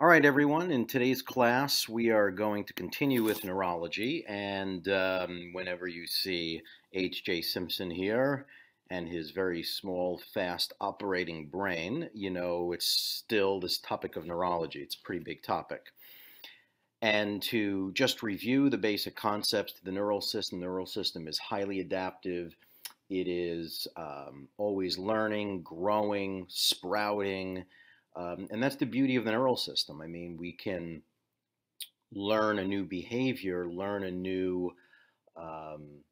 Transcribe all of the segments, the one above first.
All right, everyone. In today's class, we are going to continue with neurology. And um, whenever you see H.J. Simpson here and his very small, fast operating brain, you know it's still this topic of neurology. It's a pretty big topic. And to just review the basic concepts the neural system, the neural system is highly adaptive. It is um, always learning, growing, sprouting, um, and that's the beauty of the neural system. I mean, we can learn a new behavior, learn a new um,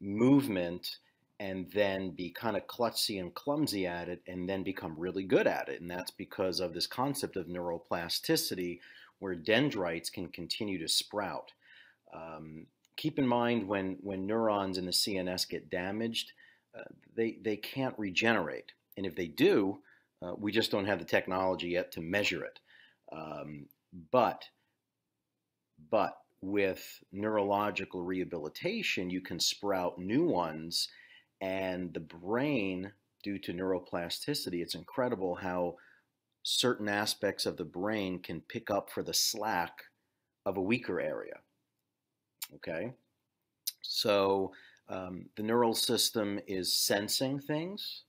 movement, and then be kind of klutzy and clumsy at it, and then become really good at it. And that's because of this concept of neuroplasticity, where dendrites can continue to sprout. Um, keep in mind when, when neurons in the CNS get damaged, uh, they, they can't regenerate. And if they do, uh, we just don't have the technology yet to measure it. Um, but, but with neurological rehabilitation, you can sprout new ones, and the brain, due to neuroplasticity, it's incredible how certain aspects of the brain can pick up for the slack of a weaker area. Okay? So um, the neural system is sensing things,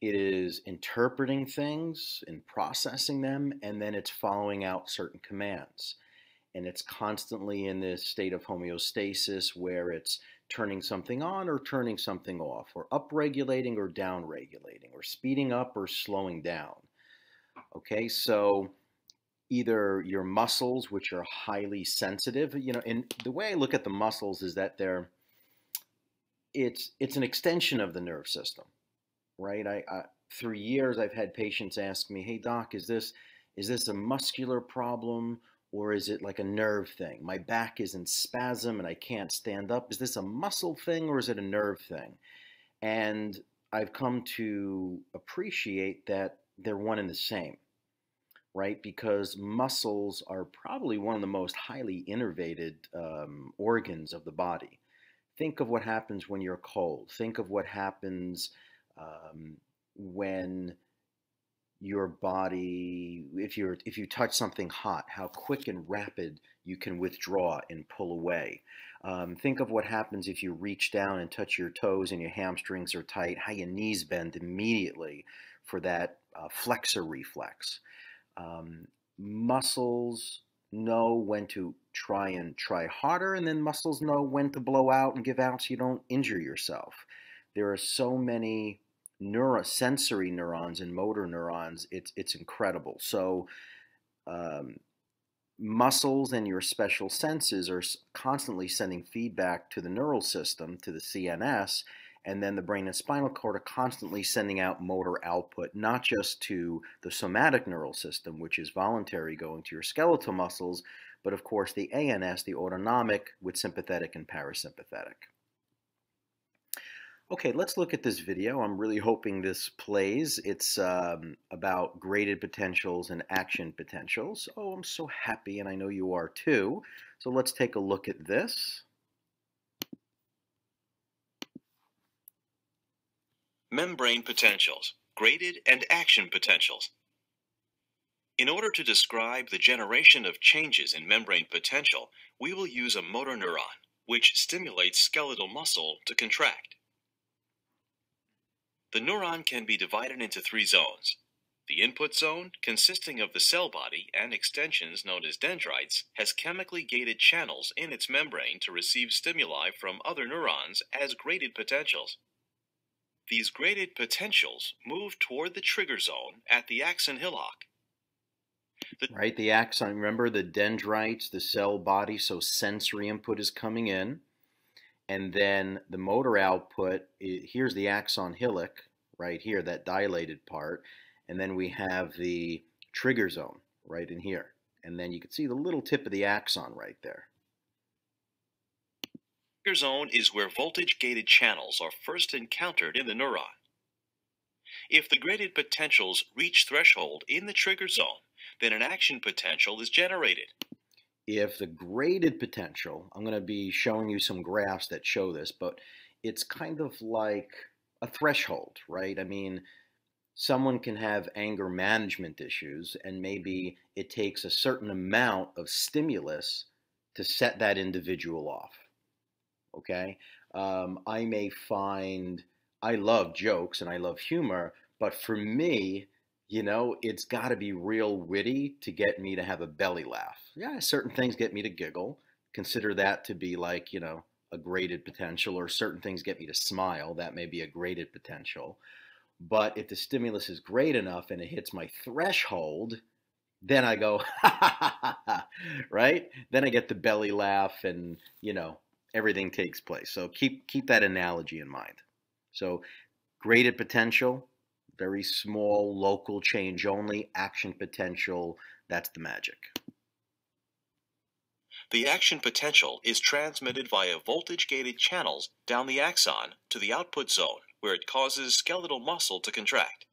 it is interpreting things and processing them, and then it's following out certain commands. And it's constantly in this state of homeostasis where it's turning something on or turning something off, or upregulating or downregulating, or speeding up or slowing down. Okay, so either your muscles, which are highly sensitive, you know, and the way I look at the muscles is that they're it's it's an extension of the nerve system right? I, I through years I've had patients ask me, "Hey doc, is this is this a muscular problem or is it like a nerve thing? My back is in spasm and I can't stand up. Is this a muscle thing or is it a nerve thing?" And I've come to appreciate that they're one and the same, right? Because muscles are probably one of the most highly innervated um, organs of the body. Think of what happens when you're cold. Think of what happens um, when your body if you're if you touch something hot how quick and rapid you can withdraw and pull away. Um, think of what happens if you reach down and touch your toes and your hamstrings are tight how your knees bend immediately for that uh, flexor reflex. Um, muscles know when to try and try harder and then muscles know when to blow out and give out so you don't injure yourself. There are so many neurosensory neurons and motor neurons, it's it's incredible. So um, muscles and your special senses are constantly sending feedback to the neural system, to the CNS, and then the brain and spinal cord are constantly sending out motor output, not just to the somatic neural system, which is voluntary going to your skeletal muscles, but of course the ANS, the autonomic, with sympathetic and parasympathetic. Okay, let's look at this video. I'm really hoping this plays. It's um, about graded potentials and action potentials. Oh, I'm so happy, and I know you are too. So let's take a look at this. Membrane potentials, graded and action potentials. In order to describe the generation of changes in membrane potential, we will use a motor neuron, which stimulates skeletal muscle to contract. The neuron can be divided into three zones. The input zone, consisting of the cell body and extensions known as dendrites, has chemically gated channels in its membrane to receive stimuli from other neurons as graded potentials. These graded potentials move toward the trigger zone at the axon hillock. The right, the axon, remember the dendrites, the cell body, so sensory input is coming in and then the motor output, here's the axon hillock right here, that dilated part, and then we have the trigger zone right in here. And then you can see the little tip of the axon right there. Trigger zone is where voltage-gated channels are first encountered in the neuron. If the graded potentials reach threshold in the trigger zone, then an action potential is generated if the graded potential, I'm going to be showing you some graphs that show this, but it's kind of like a threshold, right? I mean, someone can have anger management issues, and maybe it takes a certain amount of stimulus to set that individual off. Okay? Um, I may find I love jokes and I love humor, but for me, you know, it's got to be real witty to get me to have a belly laugh. Yeah, certain things get me to giggle. Consider that to be like, you know, a graded potential, or certain things get me to smile. That may be a graded potential. But if the stimulus is great enough and it hits my threshold, then I go, right? Then I get the belly laugh and, you know, everything takes place. So keep keep that analogy in mind. So graded potential, very small, local change only, action potential, that's the magic. The action potential is transmitted via voltage-gated channels down the axon to the output zone, where it causes skeletal muscle to contract.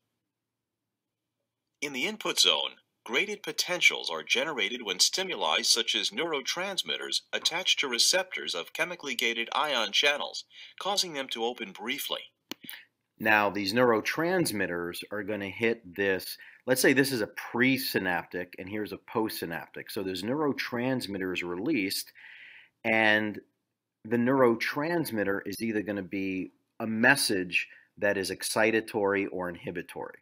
In the input zone, Graded potentials are generated when stimuli such as neurotransmitters attach to receptors of chemically gated ion channels, causing them to open briefly. Now, these neurotransmitters are going to hit this. Let's say this is a presynaptic and here's a postsynaptic. So there's neurotransmitters released, and the neurotransmitter is either going to be a message that is excitatory or inhibitory.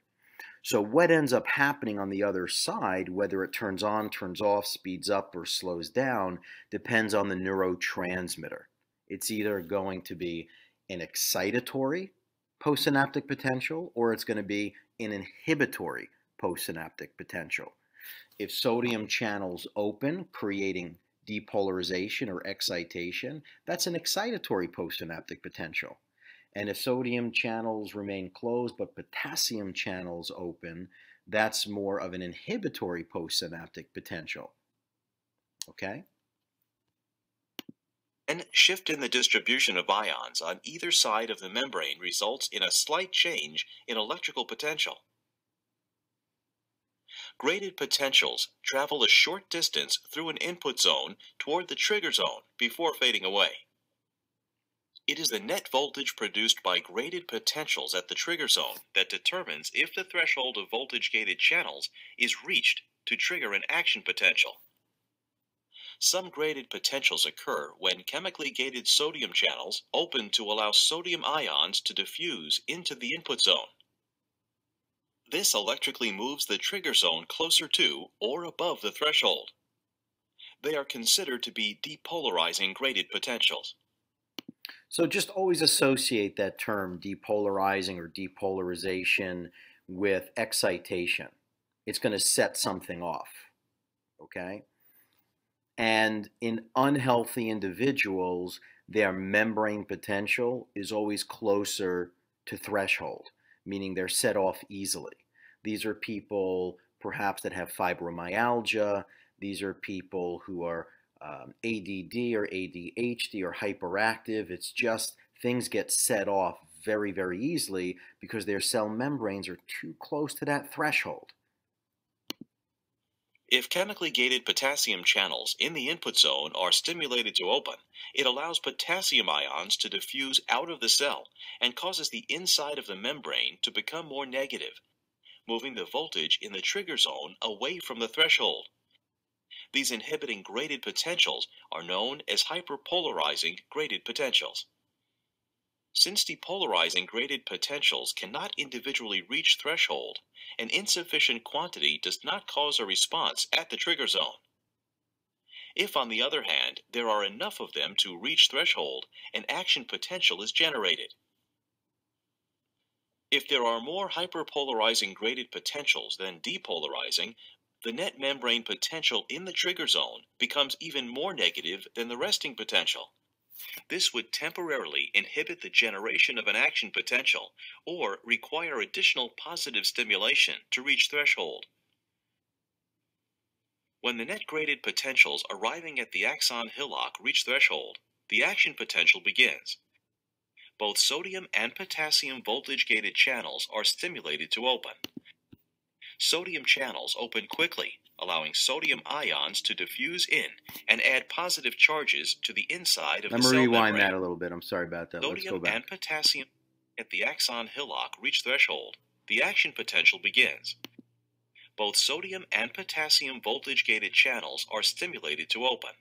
So what ends up happening on the other side, whether it turns on, turns off, speeds up, or slows down, depends on the neurotransmitter. It's either going to be an excitatory postsynaptic potential or it's going to be an inhibitory postsynaptic potential. If sodium channels open, creating depolarization or excitation, that's an excitatory postsynaptic potential. And if sodium channels remain closed but potassium channels open, that's more of an inhibitory postsynaptic potential. Okay? And shift in the distribution of ions on either side of the membrane results in a slight change in electrical potential. Graded potentials travel a short distance through an input zone toward the trigger zone before fading away. It is the net voltage produced by graded potentials at the trigger zone that determines if the threshold of voltage-gated channels is reached to trigger an action potential. Some graded potentials occur when chemically gated sodium channels open to allow sodium ions to diffuse into the input zone. This electrically moves the trigger zone closer to or above the threshold. They are considered to be depolarizing graded potentials. So just always associate that term depolarizing or depolarization with excitation. It's going to set something off. Okay? And in unhealthy individuals, their membrane potential is always closer to threshold, meaning they're set off easily. These are people perhaps that have fibromyalgia. These are people who are um, ADD or ADHD or hyperactive. It's just things get set off very, very easily because their cell membranes are too close to that threshold. If chemically gated potassium channels in the input zone are stimulated to open, it allows potassium ions to diffuse out of the cell and causes the inside of the membrane to become more negative, moving the voltage in the trigger zone away from the threshold. These inhibiting graded potentials are known as hyperpolarizing graded potentials. Since depolarizing graded potentials cannot individually reach threshold, an insufficient quantity does not cause a response at the trigger zone. If, on the other hand, there are enough of them to reach threshold, an action potential is generated. If there are more hyperpolarizing graded potentials than depolarizing, the net membrane potential in the trigger zone becomes even more negative than the resting potential. This would temporarily inhibit the generation of an action potential or require additional positive stimulation to reach threshold. When the net graded potentials arriving at the axon hillock reach threshold, the action potential begins. Both sodium and potassium voltage gated channels are stimulated to open sodium channels open quickly, allowing sodium ions to diffuse in and add positive charges to the inside of Let the cell me rewind that a little bit. I'm sorry about that. Let's go Sodium back. and potassium at the axon hillock reach threshold. the action potential begins. Both sodium and potassium voltage gated channels are stimulated to open.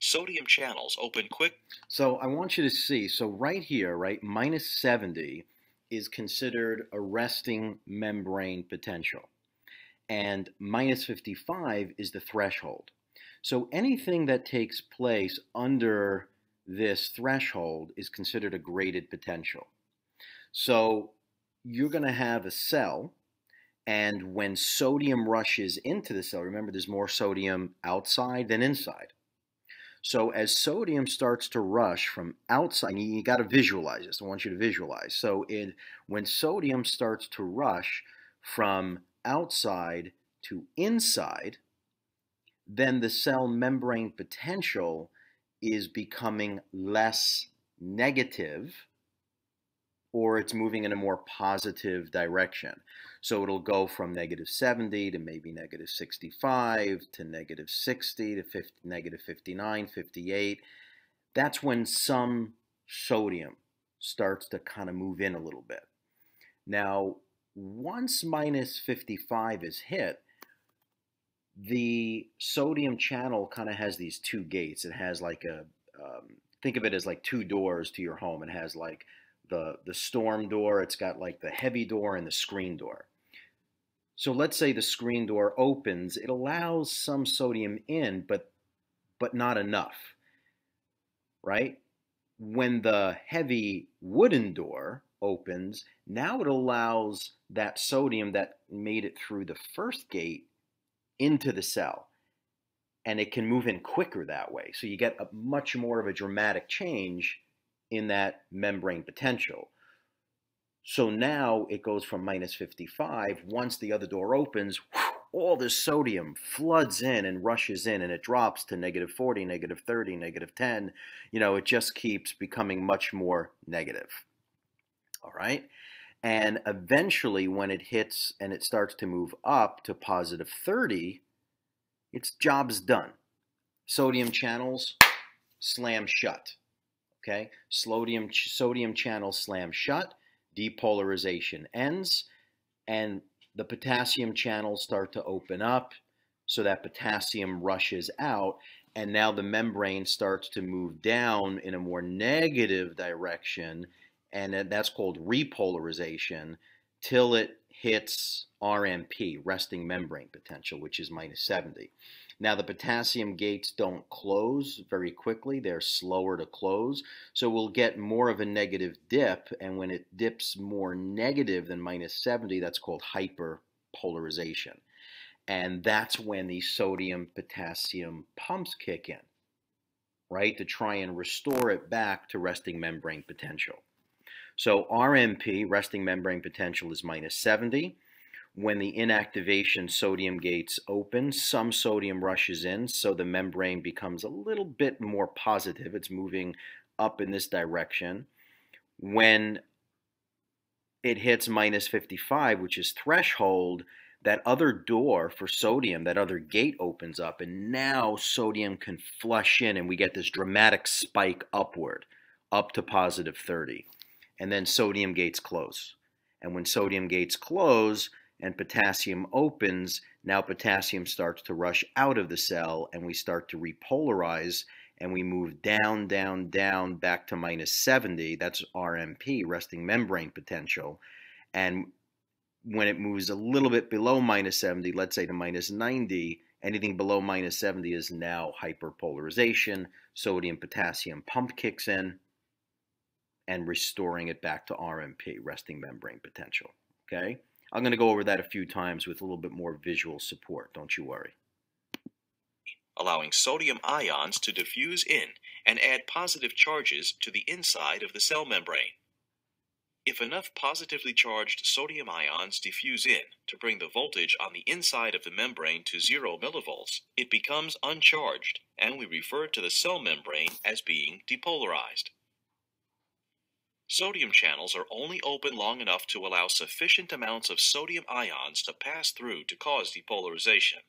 Sodium channels open quick. So I want you to see, so right here, right, minus 70 is considered a resting membrane potential. And minus 55 is the threshold. So anything that takes place under this threshold is considered a graded potential. So you're going to have a cell, and when sodium rushes into the cell, remember there's more sodium outside than inside. So as sodium starts to rush from outside, you, got to visualize this. I want you to visualize. So it, when sodium starts to rush from outside to inside, then the cell membrane potential is becoming less negative or it's moving in a more positive direction. So it'll go from negative 70 to maybe negative 65 to negative 60 to 50, negative 59, 58. That's when some sodium starts to kind of move in a little bit. Now, once minus 55 is hit, the sodium channel kind of has these two gates. It has like a, um, think of it as like two doors to your home. It has like the, the storm door, it's got like the heavy door and the screen door. So let's say the screen door opens, it allows some sodium in, but, but not enough, right? When the heavy wooden door opens, now it allows that sodium that made it through the first gate into the cell. And it can move in quicker that way. So you get a much more of a dramatic change in that membrane potential. So now it goes from minus 55. Once the other door opens, all the sodium floods in and rushes in and it drops to negative 40, negative 30, negative 10. You know, it just keeps becoming much more negative. All right. And eventually, when it hits and it starts to move up to positive 30, its job's done. Sodium channels slam shut. Okay, sodium, sodium channels slam shut, depolarization ends, and the potassium channels start to open up so that potassium rushes out and now the membrane starts to move down in a more negative direction and that's called repolarization till it hits RMP, resting membrane potential, which is minus 70. Now, the potassium gates don't close very quickly. They're slower to close. So we'll get more of a negative dip. And when it dips more negative than minus 70, that's called hyperpolarization. And that's when the sodium potassium pumps kick in, right, to try and restore it back to resting membrane potential. So RMP, resting membrane potential, is minus 70. When the inactivation sodium gates open, some sodium rushes in, so the membrane becomes a little bit more positive. It's moving up in this direction. When it hits minus 55, which is threshold, that other door for sodium, that other gate opens up, and now sodium can flush in, and we get this dramatic spike upward, up to positive 30 and then sodium gates close. And when sodium gates close and potassium opens, now potassium starts to rush out of the cell and we start to repolarize and we move down, down, down back to minus 70. That's RMP, resting membrane potential. And when it moves a little bit below minus 70, let's say to minus 90, anything below minus 70 is now hyperpolarization. Sodium potassium pump kicks in and restoring it back to RMP, resting membrane potential. Okay? I'm going to go over that a few times with a little bit more visual support. Don't you worry. Allowing sodium ions to diffuse in and add positive charges to the inside of the cell membrane. If enough positively charged sodium ions diffuse in to bring the voltage on the inside of the membrane to 0 millivolts, it becomes uncharged, and we refer to the cell membrane as being depolarized. Sodium channels are only open long enough to allow sufficient amounts of sodium ions to pass through to cause depolarization.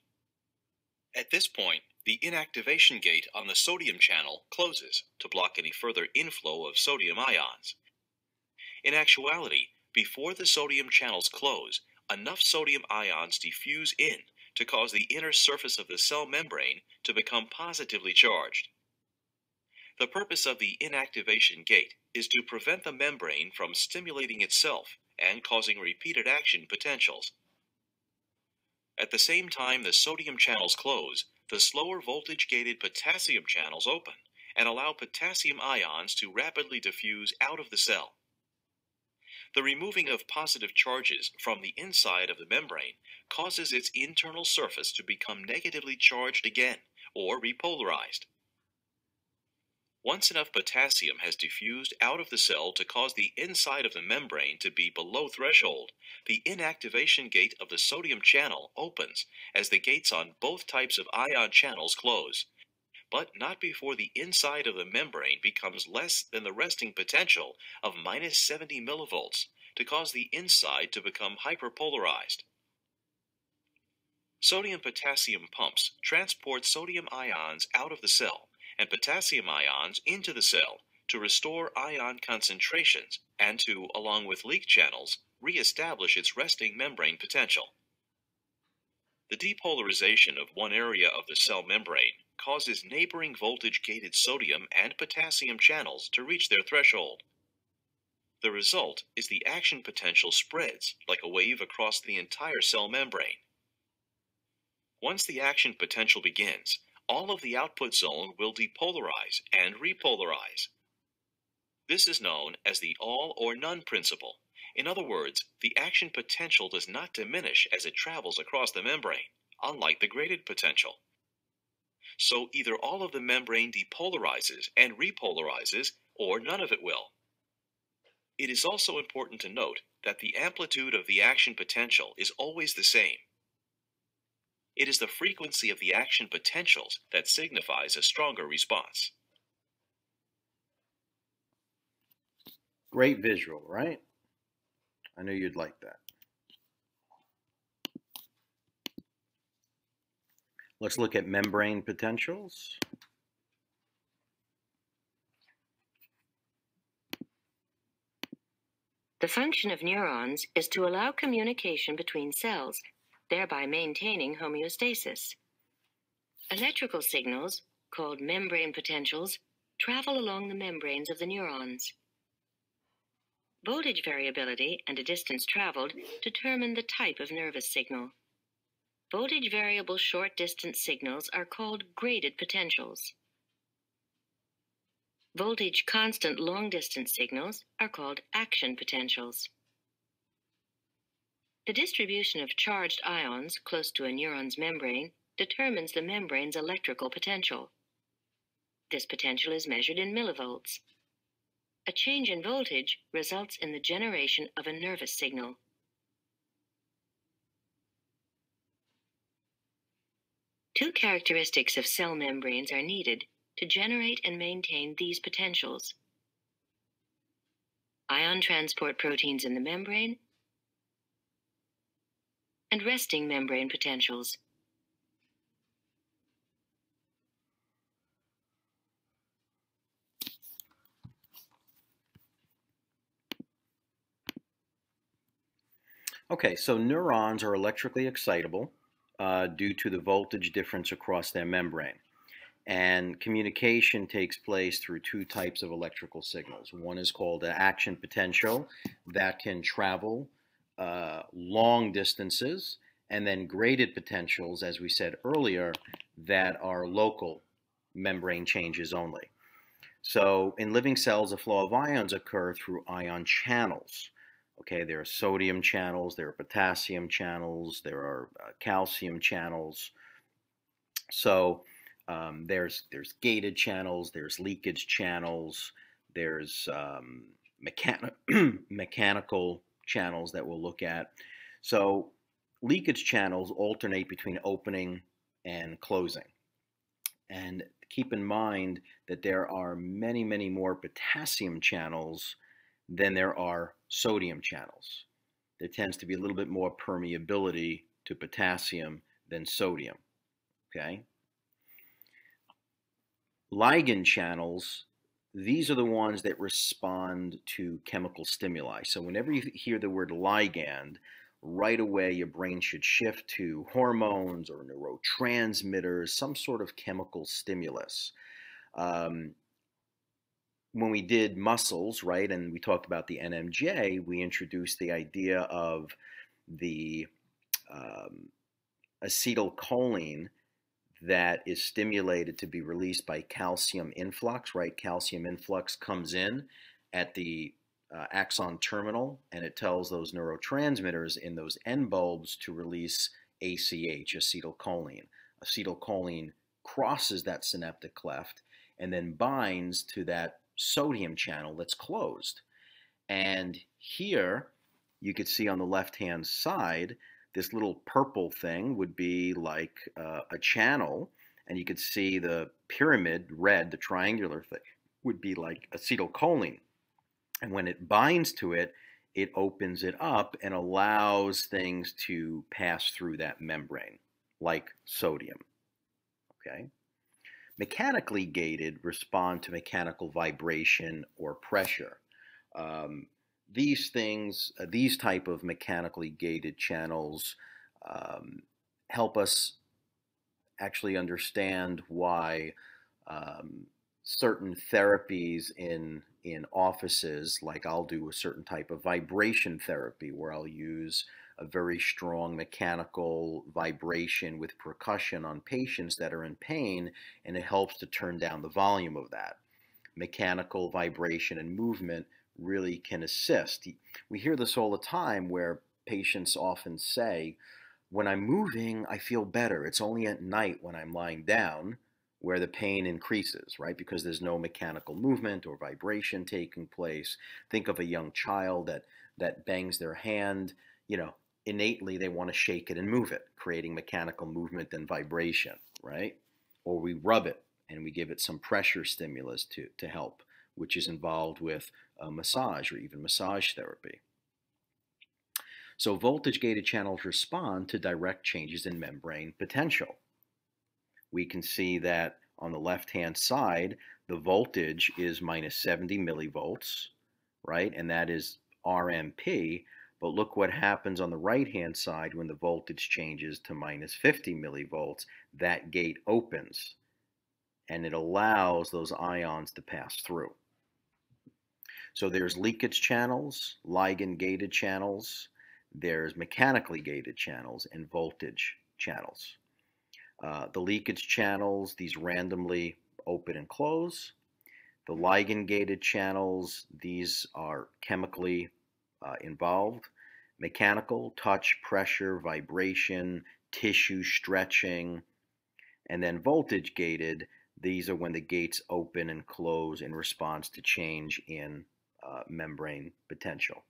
At this point, the inactivation gate on the sodium channel closes to block any further inflow of sodium ions. In actuality, Before the sodium channels close, enough sodium ions diffuse in to cause the inner surface of the cell membrane to become positively charged. The purpose of the inactivation gate is to prevent the membrane from stimulating itself and causing repeated action potentials. At the same time the sodium channels close, the slower voltage gated potassium channels open and allow potassium ions to rapidly diffuse out of the cell. The removing of positive charges from the inside of the membrane causes its internal surface to become negatively charged again or repolarized. Once enough potassium has diffused out of the cell to cause the inside of the membrane to be below threshold, the inactivation gate of the sodium channel opens as the gates on both types of ion channels close, but not before the inside of the membrane becomes less than the resting potential of minus 70 millivolts to cause the inside to become hyperpolarized. Sodium-potassium pumps transport sodium ions out of the cell and potassium ions into the cell to restore ion concentrations and to, along with leak channels, re-establish its resting membrane potential. The depolarization of one area of the cell membrane causes neighboring voltage-gated sodium and potassium channels to reach their threshold. The result is the action potential spreads like a wave across the entire cell membrane. Once the action potential begins, all of the output zone will depolarize and repolarize. This is known as the all or none principle. In other words, the action potential does not diminish as it travels across the membrane, unlike the graded potential. So either all of the membrane depolarizes and repolarizes, or none of it will. It is also important to note that the amplitude of the action potential is always the same. It is the frequency of the action potentials that signifies a stronger response. Great visual, right? I knew you'd like that. Let's look at membrane potentials. The function of neurons is to allow communication between cells, thereby maintaining homeostasis. Electrical signals, called membrane potentials, travel along the membranes of the neurons. Voltage variability and a distance traveled determine the type of nervous signal. Voltage variable short distance signals are called graded potentials. Voltage constant long distance signals are called action potentials. The distribution of charged ions close to a neuron's membrane determines the membrane's electrical potential. This potential is measured in millivolts. A change in voltage results in the generation of a nervous signal. Two characteristics of cell membranes are needed to generate and maintain these potentials. Ion transport proteins in the membrane and resting membrane potentials. Okay, so neurons are electrically excitable uh, due to the voltage difference across their membrane. And communication takes place through two types of electrical signals. One is called an action potential that can travel uh, long distances, and then graded potentials, as we said earlier, that are local membrane changes only. So in living cells, the flow of ions occur through ion channels. Okay, there are sodium channels, there are potassium channels, there are uh, calcium channels. So um, there's there's gated channels, there's leakage channels, there's um, mechani- mechanical channels that we'll look at. So leakage channels alternate between opening and closing. And keep in mind that there are many, many more potassium channels than there are sodium channels. There tends to be a little bit more permeability to potassium than sodium. Okay? Ligand channels, these are the ones that respond to chemical stimuli. So whenever you hear the word ligand, right away your brain should shift to hormones or neurotransmitters, some sort of chemical stimulus. Um, when we did muscles, right, and we talked about the NMJ, we introduced the idea of the um, acetylcholine that is stimulated to be released by calcium influx, right? Calcium influx comes in at the uh, axon terminal and it tells those neurotransmitters in those end bulbs to release ACH, acetylcholine. Acetylcholine crosses that synaptic cleft and then binds to that sodium channel that's closed. And here you could see on the left hand side this little purple thing would be like uh, a channel, and you could see the pyramid, red, the triangular thing, would be like acetylcholine. And when it binds to it, it opens it up and allows things to pass through that membrane, like sodium. Okay? Mechanically gated respond to mechanical vibration or pressure. Um, these things, uh, these type of mechanically gated channels um, help us actually understand why um, certain therapies in in offices, like I'll do a certain type of vibration therapy where I'll use a very strong mechanical vibration with percussion on patients that are in pain, and it helps to turn down the volume of that. Mechanical vibration and movement really can assist. We hear this all the time where patients often say, when I'm moving, I feel better. It's only at night when I'm lying down where the pain increases, right? Because there's no mechanical movement or vibration taking place. Think of a young child that that bangs their hand, you know, innately they want to shake it and move it, creating mechanical movement and vibration, right? Or we rub it and we give it some pressure stimulus to, to help which is involved with uh, massage or even massage therapy. So voltage gated channels respond to direct changes in membrane potential. We can see that on the left hand side, the voltage is minus 70 millivolts, right? And that is RMP. But look what happens on the right hand side when the voltage changes to minus 50 millivolts. That gate opens and it allows those ions to pass through. So there's leakage channels, ligand gated channels, there's mechanically gated channels, and voltage channels. Uh, the leakage channels, these randomly open and close. The ligand gated channels, these are chemically uh, involved. Mechanical, touch, pressure, vibration, tissue stretching. And then voltage gated, these are when the gates open and close in response to change in uh, membrane potential.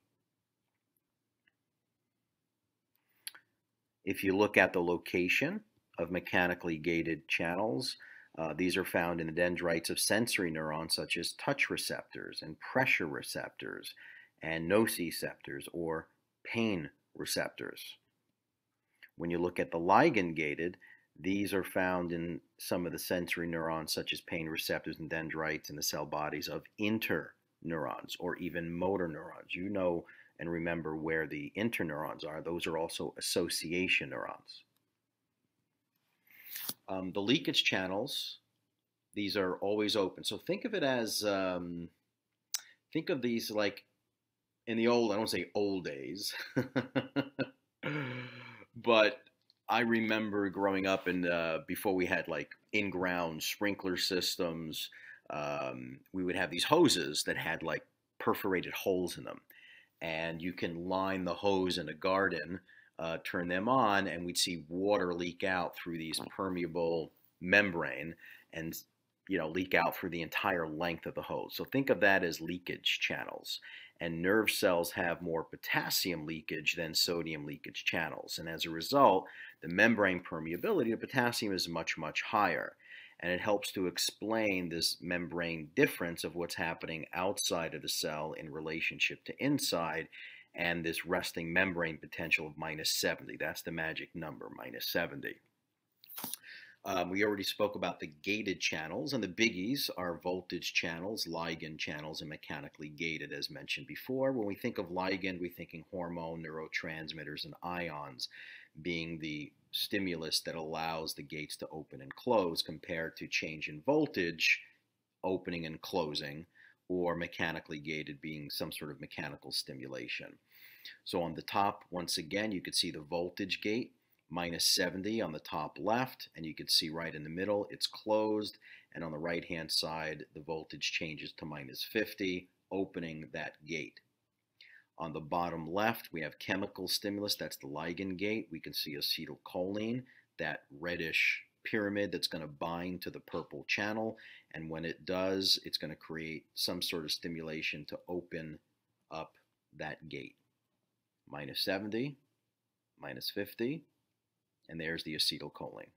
If you look at the location of mechanically gated channels, uh, these are found in the dendrites of sensory neurons such as touch receptors and pressure receptors and nociceptors or pain receptors. When you look at the ligand gated, these are found in some of the sensory neurons such as pain receptors and dendrites in the cell bodies of inter neurons or even motor neurons. You know and remember where the interneurons are. Those are also association neurons. Um, the leakage channels, these are always open. So think of it as, um, think of these like in the old, I don't say old days, but I remember growing up and uh, before we had like in-ground sprinkler systems, um, we would have these hoses that had like perforated holes in them. And you can line the hose in a garden, uh, turn them on, and we'd see water leak out through these permeable membrane and you know leak out through the entire length of the hose. So think of that as leakage channels. And nerve cells have more potassium leakage than sodium leakage channels. And as a result, the membrane permeability of potassium is much, much higher and it helps to explain this membrane difference of what's happening outside of the cell in relationship to inside and this resting membrane potential of minus 70. That's the magic number, minus 70. Um, we already spoke about the gated channels, and the biggies are voltage channels, ligand channels, and mechanically gated, as mentioned before. When we think of ligand, we're thinking hormone, neurotransmitters, and ions being the stimulus that allows the gates to open and close compared to change in voltage, opening and closing, or mechanically gated being some sort of mechanical stimulation. So on the top, once again, you could see the voltage gate minus 70 on the top left, and you can see right in the middle, it's closed, and on the right-hand side, the voltage changes to minus 50, opening that gate. On the bottom left, we have chemical stimulus, that's the ligand gate. We can see acetylcholine, that reddish pyramid that's going to bind to the purple channel, and when it does, it's going to create some sort of stimulation to open up that gate. Minus 70, minus 50, and there's the acetylcholine.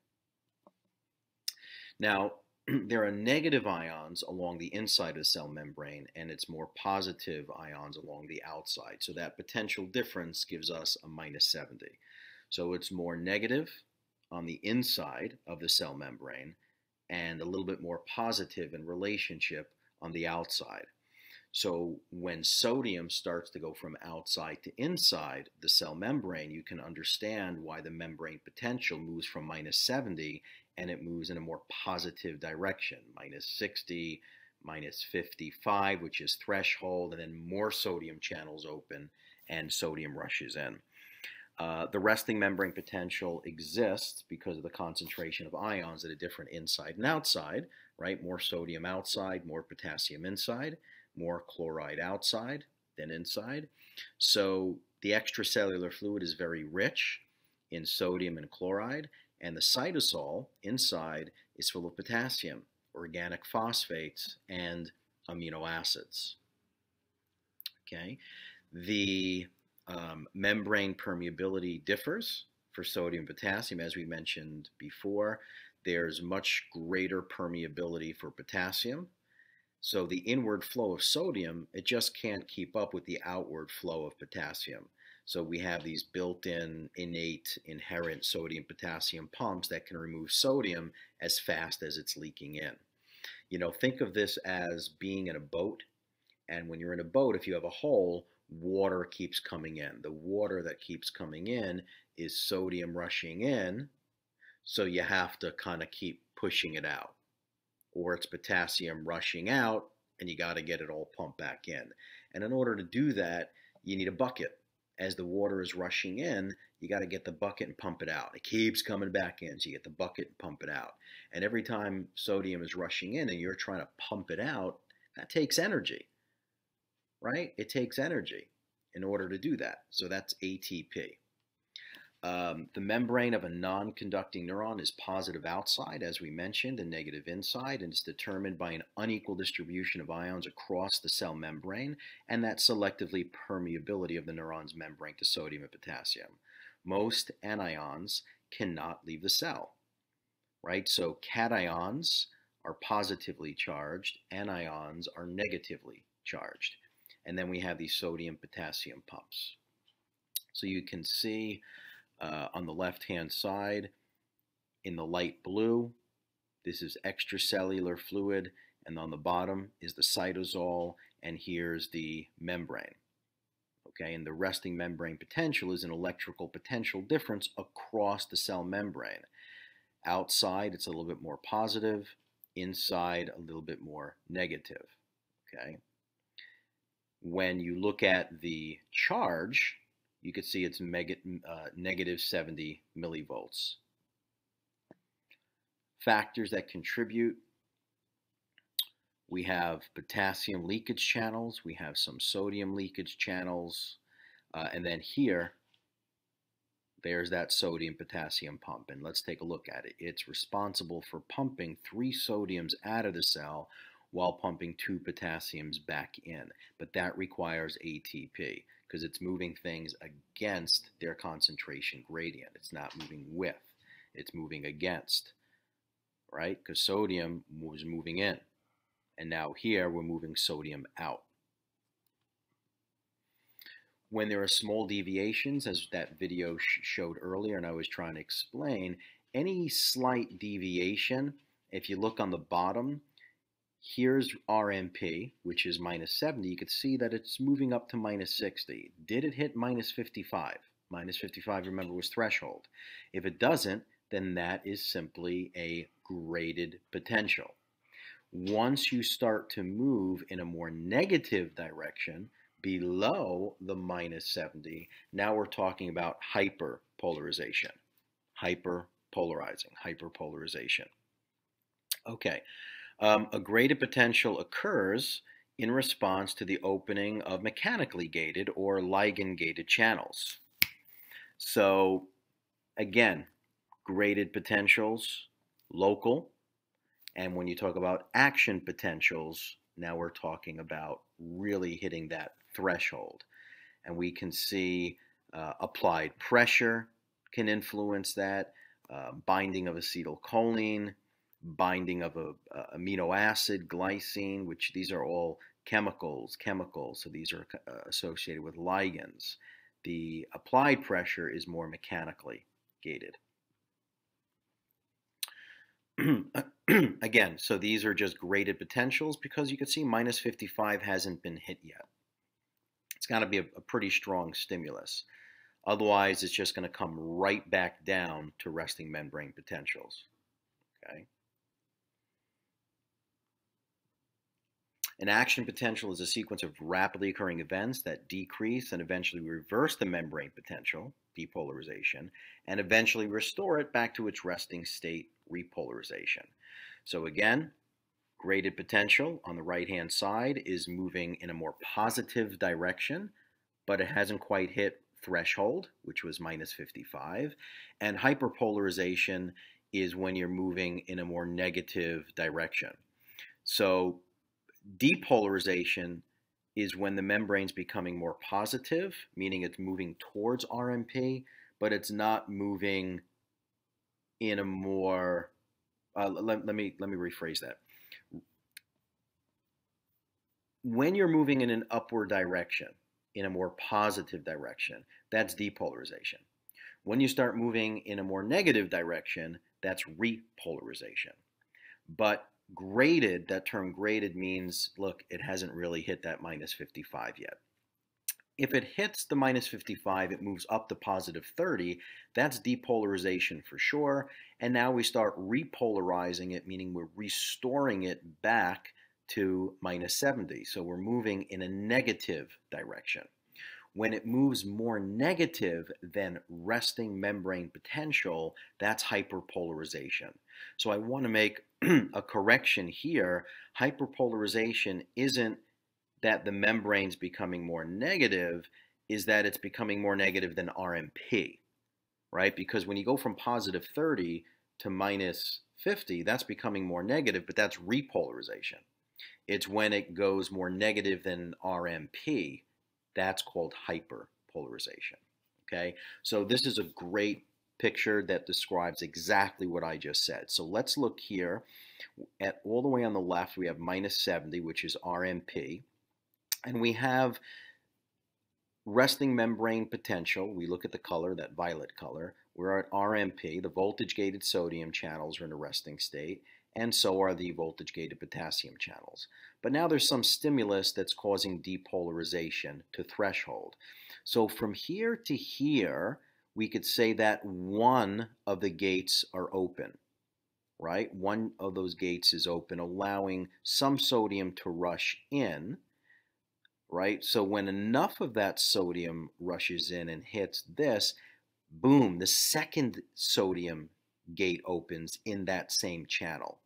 Now, there are negative ions along the inside of the cell membrane, and it's more positive ions along the outside. So that potential difference gives us a minus 70. So it's more negative on the inside of the cell membrane and a little bit more positive in relationship on the outside. So when sodium starts to go from outside to inside the cell membrane, you can understand why the membrane potential moves from minus 70 and it moves in a more positive direction, minus 60, minus 55, which is threshold, and then more sodium channels open and sodium rushes in. Uh, the resting membrane potential exists because of the concentration of ions at a different inside and outside, right? More sodium outside, more potassium inside more chloride outside than inside. So the extracellular fluid is very rich in sodium and chloride, and the cytosol inside is full of potassium, organic phosphates, and amino acids. Okay, the um, membrane permeability differs for sodium potassium, as we mentioned before. There's much greater permeability for potassium so the inward flow of sodium, it just can't keep up with the outward flow of potassium. So we have these built-in, innate, inherent sodium-potassium pumps that can remove sodium as fast as it's leaking in. You know, think of this as being in a boat. And when you're in a boat, if you have a hole, water keeps coming in. The water that keeps coming in is sodium rushing in. So you have to kind of keep pushing it out or it's potassium rushing out and you got to get it all pumped back in. And in order to do that, you need a bucket. As the water is rushing in, you got to get the bucket and pump it out. It keeps coming back in, so you get the bucket and pump it out. And every time sodium is rushing in and you're trying to pump it out, that takes energy, right? It takes energy in order to do that. So that's ATP. Um, the membrane of a non-conducting neuron is positive outside, as we mentioned, and negative inside, and it's determined by an unequal distribution of ions across the cell membrane and that selectively permeability of the neuron's membrane to sodium and potassium. Most anions cannot leave the cell, right? So cations are positively charged, anions are negatively charged. And then we have these sodium-potassium pumps. So you can see uh, on the left-hand side in the light blue. This is extracellular fluid, and on the bottom is the cytosol, and here's the membrane. Okay, and the resting membrane potential is an electrical potential difference across the cell membrane. Outside, it's a little bit more positive. Inside, a little bit more negative. Okay. When you look at the charge, you can see it's uh, negative 70 millivolts. Factors that contribute, we have potassium leakage channels, we have some sodium leakage channels, uh, and then here, there's that sodium potassium pump. And let's take a look at it. It's responsible for pumping three sodiums out of the cell while pumping two potassiums back in. But that requires ATP because it's moving things against their concentration gradient. It's not moving with, it's moving against, right? Because sodium was moving in. And now here we're moving sodium out. When there are small deviations, as that video sh showed earlier and I was trying to explain, any slight deviation, if you look on the bottom, here's RMP, which is minus 70. You can see that it's moving up to minus 60. Did it hit minus 55? Minus 55, remember, was threshold. If it doesn't, then that is simply a graded potential. Once you start to move in a more negative direction, below the minus 70, now we're talking about hyperpolarization. Hyperpolarizing, hyperpolarization. Okay, um, a graded potential occurs in response to the opening of mechanically gated or ligand gated channels. So again, graded potentials, local, and when you talk about action potentials, now we're talking about really hitting that threshold. And we can see uh, applied pressure can influence that, uh, binding of acetylcholine, binding of a, a, amino acid, glycine, which these are all chemicals, chemicals, so these are uh, associated with ligands. The applied pressure is more mechanically gated. Again, so these are just graded potentials because you can see minus 55 hasn't been hit yet. It's got to be a, a pretty strong stimulus. Otherwise, it's just going to come right back down to resting membrane potentials. Okay. An action potential is a sequence of rapidly occurring events that decrease and eventually reverse the membrane potential, depolarization, and eventually restore it back to its resting state, repolarization. So again, graded potential on the right-hand side is moving in a more positive direction, but it hasn't quite hit threshold, which was minus 55. And hyperpolarization is when you're moving in a more negative direction. So depolarization is when the membrane's becoming more positive, meaning it's moving towards RMP, but it's not moving in a more uh, let, let me let me rephrase that when you're moving in an upward direction, in a more positive direction, that's depolarization. When you start moving in a more negative direction, that's repolarization. But graded, that term graded means, look, it hasn't really hit that minus 55 yet. If it hits the minus 55, it moves up to positive 30. That's depolarization for sure. And now we start repolarizing it, meaning we're restoring it back to minus 70. So we're moving in a negative direction. When it moves more negative than resting membrane potential, that's hyperpolarization. So I want to make a correction here. Hyperpolarization isn't that the membrane's becoming more negative, is that it's becoming more negative than RMP, right? Because when you go from positive 30 to minus 50, that's becoming more negative, but that's repolarization. It's when it goes more negative than RMP, that's called hyperpolarization. Okay, so this is a great picture that describes exactly what I just said. So let's look here at all the way on the left, we have minus 70, which is RMP, and we have resting membrane potential. We look at the color, that violet color. We're at RMP, the voltage gated sodium channels are in a resting state, and so are the voltage-gated potassium channels. But now there's some stimulus that's causing depolarization to threshold. So from here to here, we could say that one of the gates are open, right? One of those gates is open, allowing some sodium to rush in, right? So when enough of that sodium rushes in and hits this, boom, the second sodium gate opens in that same channel.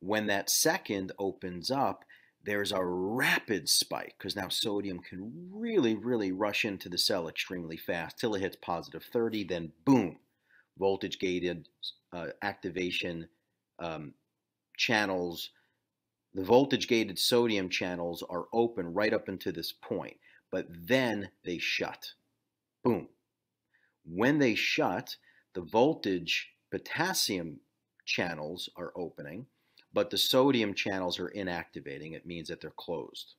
When that second opens up, there's a rapid spike because now sodium can really, really rush into the cell extremely fast till it hits positive 30, then boom, voltage gated uh, activation um, channels. The voltage gated sodium channels are open right up into this point, but then they shut. Boom. When they shut, the voltage potassium channels are opening but the sodium channels are inactivating. It means that they're closed.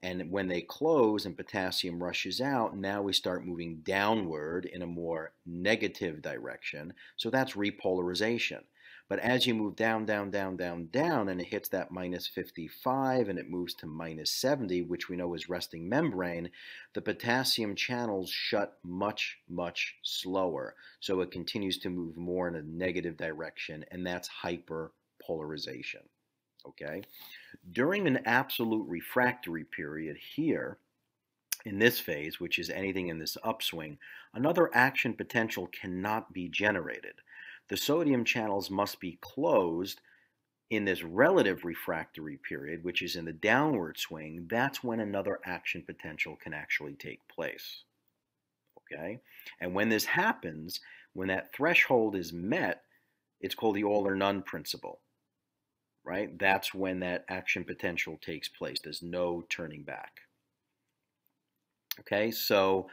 And when they close and potassium rushes out, now we start moving downward in a more negative direction. So that's repolarization. But as you move down, down, down, down, down, and it hits that minus 55 and it moves to minus 70, which we know is resting membrane, the potassium channels shut much, much slower. So it continues to move more in a negative direction, and that's hyperpolarization. Okay? During an absolute refractory period here, in this phase, which is anything in this upswing, another action potential cannot be generated the sodium channels must be closed in this relative refractory period, which is in the downward swing, that's when another action potential can actually take place. Okay? And when this happens, when that threshold is met, it's called the all or none principle. Right? That's when that action potential takes place. There's no turning back. Okay, so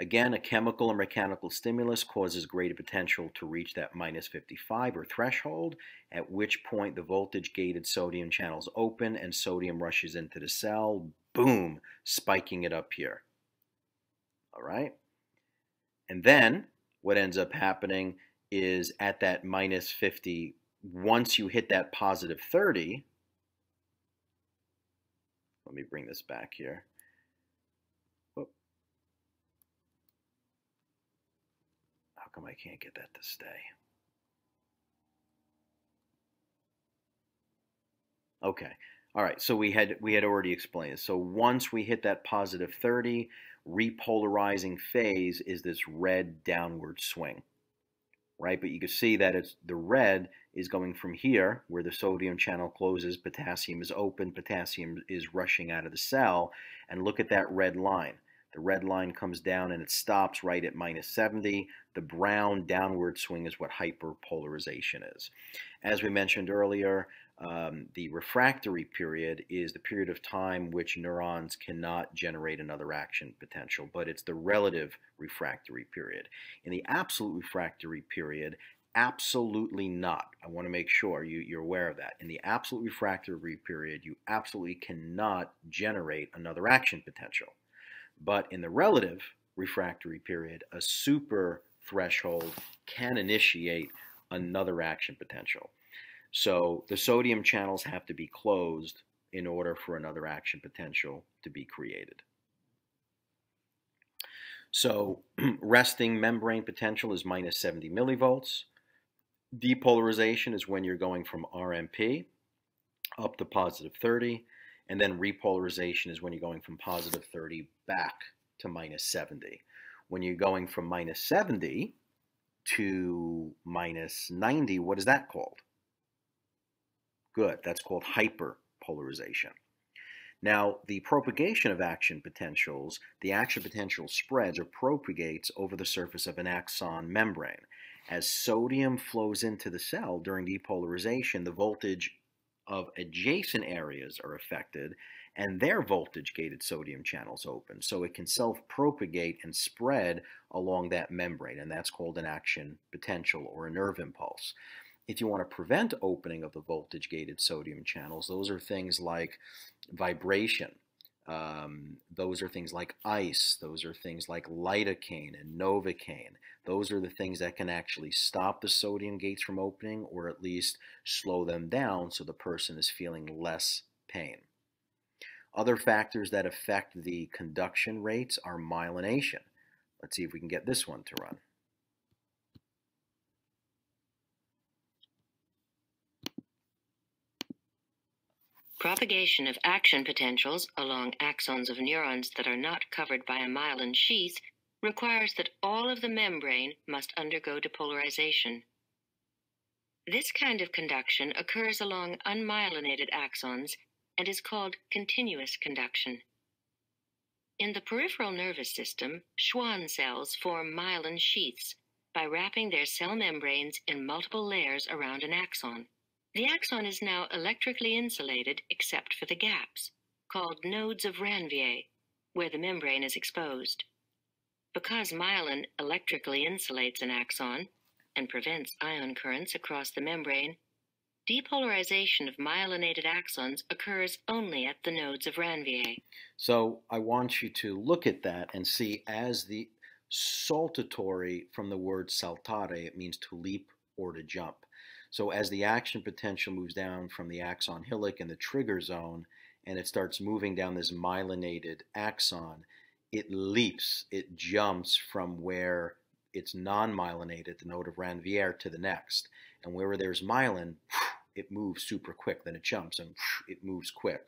Again, a chemical or mechanical stimulus causes graded potential to reach that minus 55 or threshold, at which point the voltage gated sodium channels open and sodium rushes into the cell, boom, spiking it up here. All right? And then what ends up happening is at that minus 50, once you hit that positive 30, let me bring this back here. How come I can't get that to stay? Okay. All right. So we had we had already explained. So once we hit that positive 30, repolarizing phase is this red downward swing. Right? But you can see that it's the red is going from here where the sodium channel closes, potassium is open, potassium is rushing out of the cell, and look at that red line. The red line comes down and it stops right at minus 70. The brown downward swing is what hyperpolarization is. As we mentioned earlier, um, the refractory period is the period of time which neurons cannot generate another action potential, but it's the relative refractory period. In the absolute refractory period, absolutely not. I want to make sure you, you're aware of that. In the absolute refractory period, you absolutely cannot generate another action potential. But in the relative refractory period, a super threshold can initiate another action potential. So the sodium channels have to be closed in order for another action potential to be created. So resting membrane potential is minus 70 millivolts. Depolarization is when you're going from RMP up to positive 30. And then repolarization is when you're going from positive 30 back to minus 70. When you're going from minus 70 to minus 90, what is that called? Good, that's called hyperpolarization. Now, the propagation of action potentials, the action potential spreads or propagates over the surface of an axon membrane. As sodium flows into the cell during depolarization, the voltage of adjacent areas are affected and their voltage gated sodium channels open. So it can self propagate and spread along that membrane, and that's called an action potential or a nerve impulse. If you want to prevent opening of the voltage gated sodium channels, those are things like vibration. Um, those are things like ice. Those are things like lidocaine and novocaine. Those are the things that can actually stop the sodium gates from opening or at least slow them down so the person is feeling less pain. Other factors that affect the conduction rates are myelination. Let's see if we can get this one to run. Propagation of action potentials along axons of neurons that are not covered by a myelin sheath requires that all of the membrane must undergo depolarization. This kind of conduction occurs along unmyelinated axons and is called continuous conduction. In the peripheral nervous system, Schwann cells form myelin sheaths by wrapping their cell membranes in multiple layers around an axon. The axon is now electrically insulated except for the gaps, called nodes of Ranvier, where the membrane is exposed. Because myelin electrically insulates an axon and prevents ion currents across the membrane, Depolarization of myelinated axons occurs only at the nodes of Ranvier. So I want you to look at that and see as the saltatory from the word saltare, it means to leap or to jump. So as the action potential moves down from the axon hillock in the trigger zone and it starts moving down this myelinated axon, it leaps, it jumps from where it's non-myelinated, the node of Ranvier, to the next. And where there's myelin, it moves super quick. Then it jumps and it moves quick.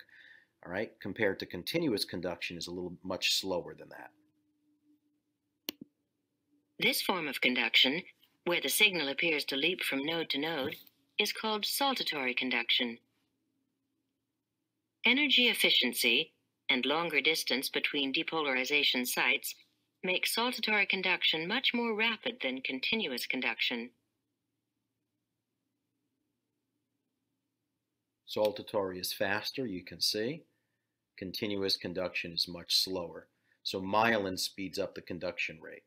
All right, compared to continuous conduction is a little much slower than that. This form of conduction, where the signal appears to leap from node to node, is called saltatory conduction. Energy efficiency and longer distance between depolarization sites make saltatory conduction much more rapid than continuous conduction. Saltatory is faster, you can see. Continuous conduction is much slower. So myelin speeds up the conduction rate.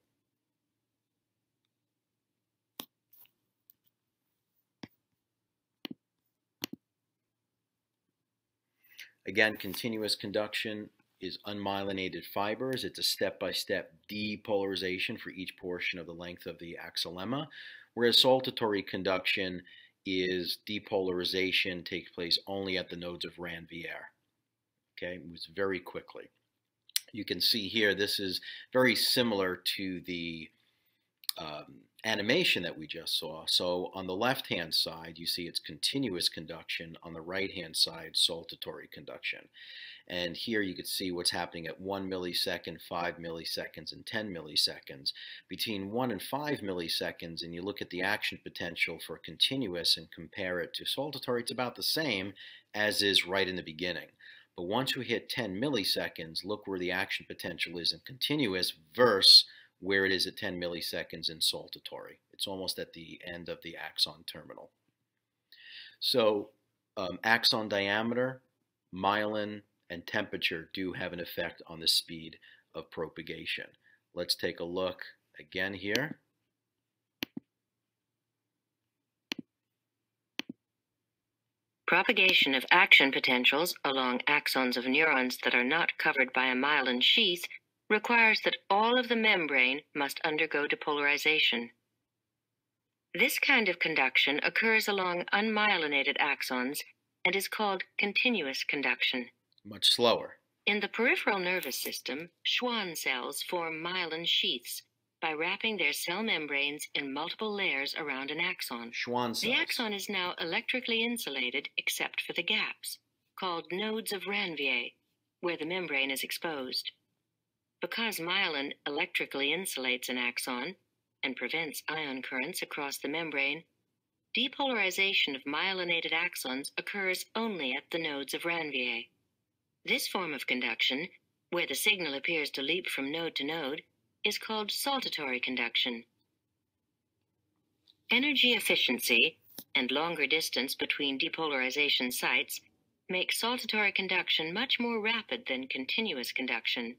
Again, continuous conduction is unmyelinated fibers. It's a step-by-step depolarization for each portion of the length of the axolemma, whereas saltatory conduction is depolarization takes place only at the nodes of Ranvier. Okay, moves very quickly. You can see here, this is very similar to the um, animation that we just saw. So on the left-hand side, you see it's continuous conduction. On the right-hand side, saltatory conduction. And here you can see what's happening at 1 millisecond, 5 milliseconds, and 10 milliseconds. Between 1 and 5 milliseconds, and you look at the action potential for continuous and compare it to saltatory, it's about the same as is right in the beginning. But once we hit 10 milliseconds, look where the action potential is in continuous versus where it is at 10 milliseconds in saltatory. It's almost at the end of the axon terminal. So um, axon diameter, myelin, and temperature do have an effect on the speed of propagation. Let's take a look again here. Propagation of action potentials along axons of neurons that are not covered by a myelin sheath requires that all of the membrane must undergo depolarization. This kind of conduction occurs along unmyelinated axons and is called continuous conduction. Much slower. In the peripheral nervous system, Schwann cells form myelin sheaths by wrapping their cell membranes in multiple layers around an axon. Schwann cells. The axon is now electrically insulated except for the gaps, called nodes of Ranvier, where the membrane is exposed. Because myelin electrically insulates an axon and prevents ion currents across the membrane, depolarization of myelinated axons occurs only at the nodes of Ranvier. This form of conduction, where the signal appears to leap from node to node, is called saltatory conduction. Energy efficiency and longer distance between depolarization sites make saltatory conduction much more rapid than continuous conduction.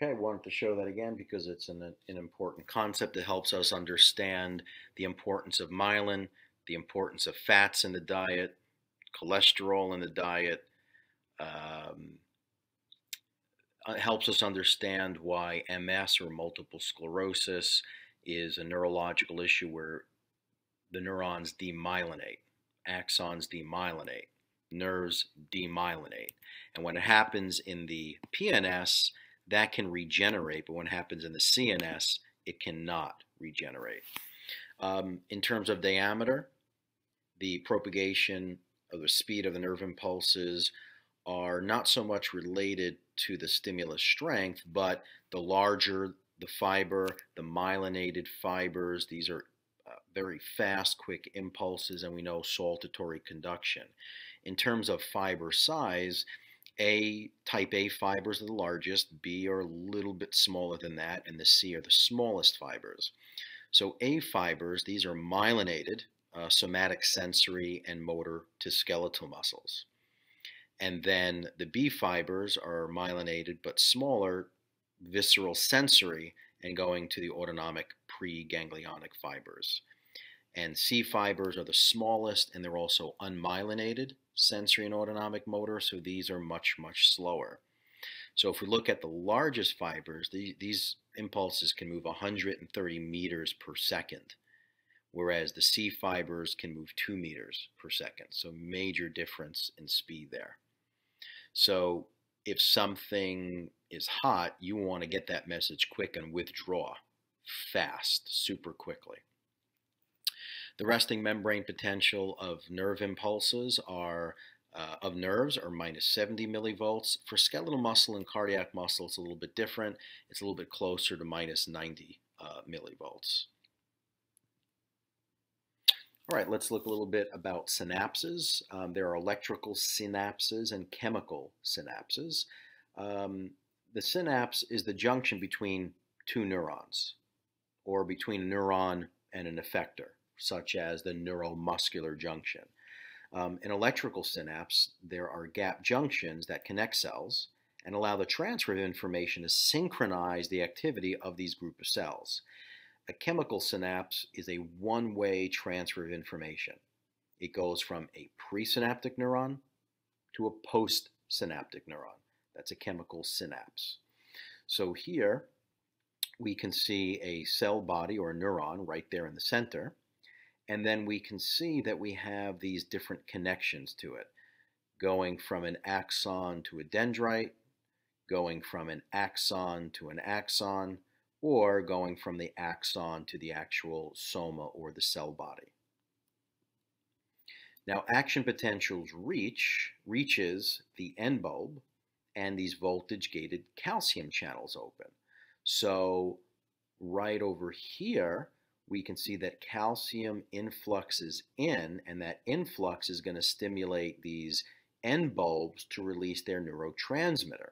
Okay, I wanted to show that again because it's an, an important concept that helps us understand the importance of myelin, the importance of fats in the diet, cholesterol in the diet. Um, it helps us understand why MS or multiple sclerosis is a neurological issue where the neurons demyelinate, axons demyelinate, nerves demyelinate. And when it happens in the PNS, that can regenerate, but when it happens in the CNS, it cannot regenerate. Um, in terms of diameter, the propagation of the speed of the nerve impulses are not so much related to the stimulus strength, but the larger the fiber, the myelinated fibers, these are uh, very fast, quick impulses, and we know saltatory conduction. In terms of fiber size, a type A fibers are the largest, B are a little bit smaller than that, and the C are the smallest fibers. So A fibers, these are myelinated, uh, somatic sensory and motor to skeletal muscles. And then the B fibers are myelinated but smaller, visceral sensory and going to the autonomic preganglionic fibers. And C fibers are the smallest and they're also unmyelinated sensory and autonomic motor, so these are much, much slower. So if we look at the largest fibers, the, these impulses can move 130 meters per second, whereas the C fibers can move 2 meters per second. So major difference in speed there. So if something is hot, you want to get that message quick and withdraw fast, super quickly. The resting membrane potential of nerve impulses are uh, of nerves are minus 70 millivolts. For skeletal muscle and cardiac muscle, it's a little bit different. It's a little bit closer to minus 90 uh, millivolts. All right, let's look a little bit about synapses. Um, there are electrical synapses and chemical synapses. Um, the synapse is the junction between two neurons or between a neuron and an effector, such as the neuromuscular junction. Um, in electrical synapse, there are gap junctions that connect cells and allow the transfer of information to synchronize the activity of these group of cells. A chemical synapse is a one-way transfer of information. It goes from a presynaptic neuron to a postsynaptic neuron. That's a chemical synapse. So here we can see a cell body or neuron right there in the center. And then we can see that we have these different connections to it, going from an axon to a dendrite, going from an axon to an axon, or going from the axon to the actual soma or the cell body. Now, action potentials reach reaches the end bulb, and these voltage-gated calcium channels open. So right over here, we can see that calcium influxes in, and that influx is going to stimulate these end bulbs to release their neurotransmitter.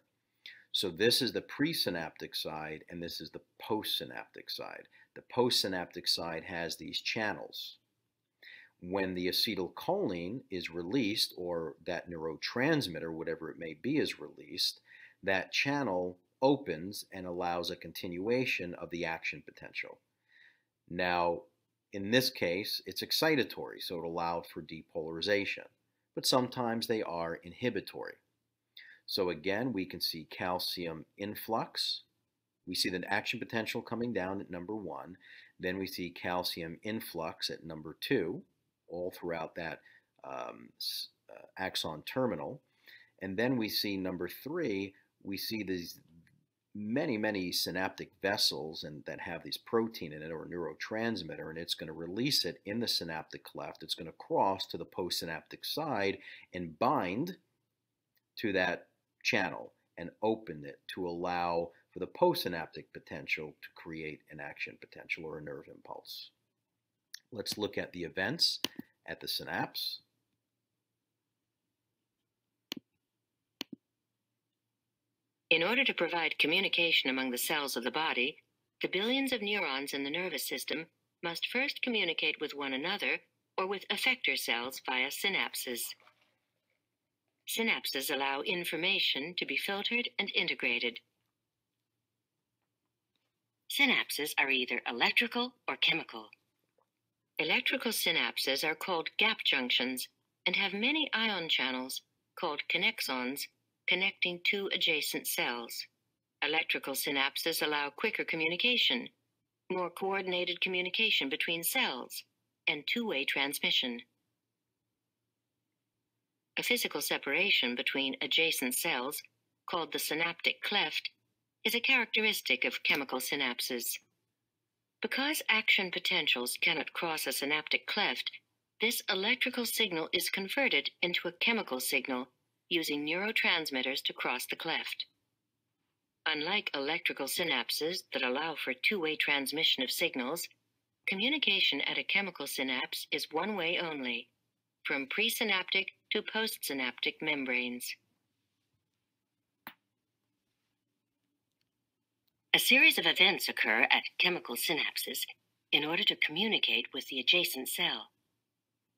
So this is the presynaptic side, and this is the postsynaptic side. The postsynaptic side has these channels. When the acetylcholine is released, or that neurotransmitter, whatever it may be, is released, that channel opens and allows a continuation of the action potential. Now, in this case, it's excitatory, so it allowed for depolarization, but sometimes they are inhibitory. So again, we can see calcium influx. We see the action potential coming down at number one. Then we see calcium influx at number two, all throughout that um, uh, axon terminal. And then we see number three, we see these many, many synaptic vessels and that have these protein in it or neurotransmitter, and it's going to release it in the synaptic cleft. It's going to cross to the postsynaptic side and bind to that channel and open it to allow for the postsynaptic potential to create an action potential or a nerve impulse. Let's look at the events at the synapse. In order to provide communication among the cells of the body, the billions of neurons in the nervous system must first communicate with one another or with effector cells via synapses. Synapses allow information to be filtered and integrated. Synapses are either electrical or chemical. Electrical synapses are called gap junctions and have many ion channels, called connexons, connecting two adjacent cells. Electrical synapses allow quicker communication, more coordinated communication between cells, and two-way transmission. A physical separation between adjacent cells, called the synaptic cleft, is a characteristic of chemical synapses. Because action potentials cannot cross a synaptic cleft, this electrical signal is converted into a chemical signal using neurotransmitters to cross the cleft. Unlike electrical synapses that allow for two-way transmission of signals, communication at a chemical synapse is one way only, from presynaptic to postsynaptic membranes. A series of events occur at chemical synapses in order to communicate with the adjacent cell.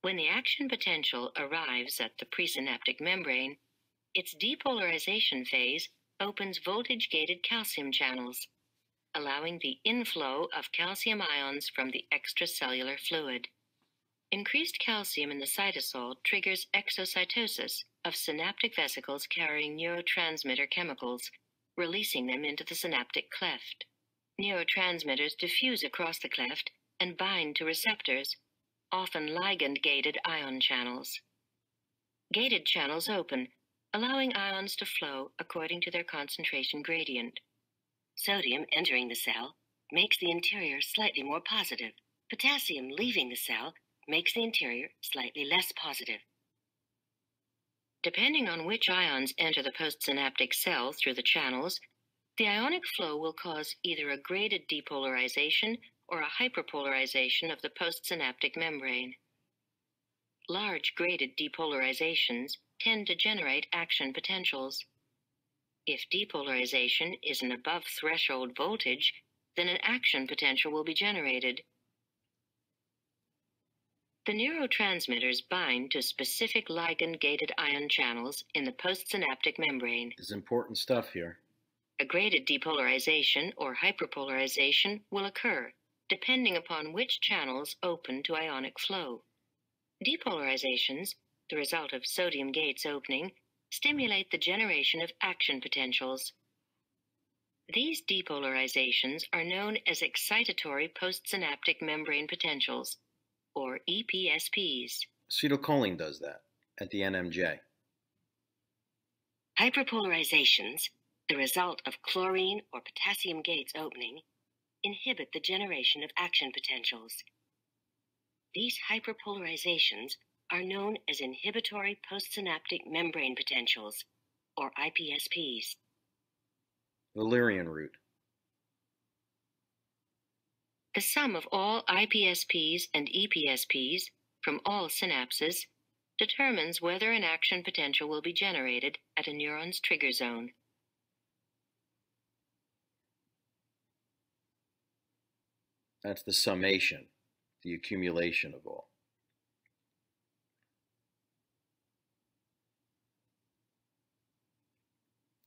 When the action potential arrives at the presynaptic membrane, its depolarization phase opens voltage gated calcium channels, allowing the inflow of calcium ions from the extracellular fluid. Increased calcium in the cytosol triggers exocytosis of synaptic vesicles carrying neurotransmitter chemicals, releasing them into the synaptic cleft. Neurotransmitters diffuse across the cleft and bind to receptors, often ligand gated ion channels. Gated channels open, allowing ions to flow according to their concentration gradient. Sodium entering the cell makes the interior slightly more positive. Potassium leaving the cell makes the interior slightly less positive. Depending on which ions enter the postsynaptic cell through the channels, the ionic flow will cause either a graded depolarization or a hyperpolarization of the postsynaptic membrane. Large graded depolarizations tend to generate action potentials. If depolarization is an above threshold voltage, then an action potential will be generated. The neurotransmitters bind to specific ligand gated ion channels in the postsynaptic membrane. This is important stuff here. A graded depolarization or hyperpolarization will occur depending upon which channels open to ionic flow. Depolarizations, the result of sodium gates opening, stimulate the generation of action potentials. These depolarizations are known as excitatory postsynaptic membrane potentials or EPSPs. Acetylcholine does that at the NMJ. Hyperpolarizations, the result of chlorine or potassium gates opening, inhibit the generation of action potentials. These hyperpolarizations are known as inhibitory postsynaptic membrane potentials, or IPSPs. Valerian root. The sum of all IPSPs and EPSPs from all synapses determines whether an action potential will be generated at a neuron's trigger zone. That's the summation, the accumulation of all.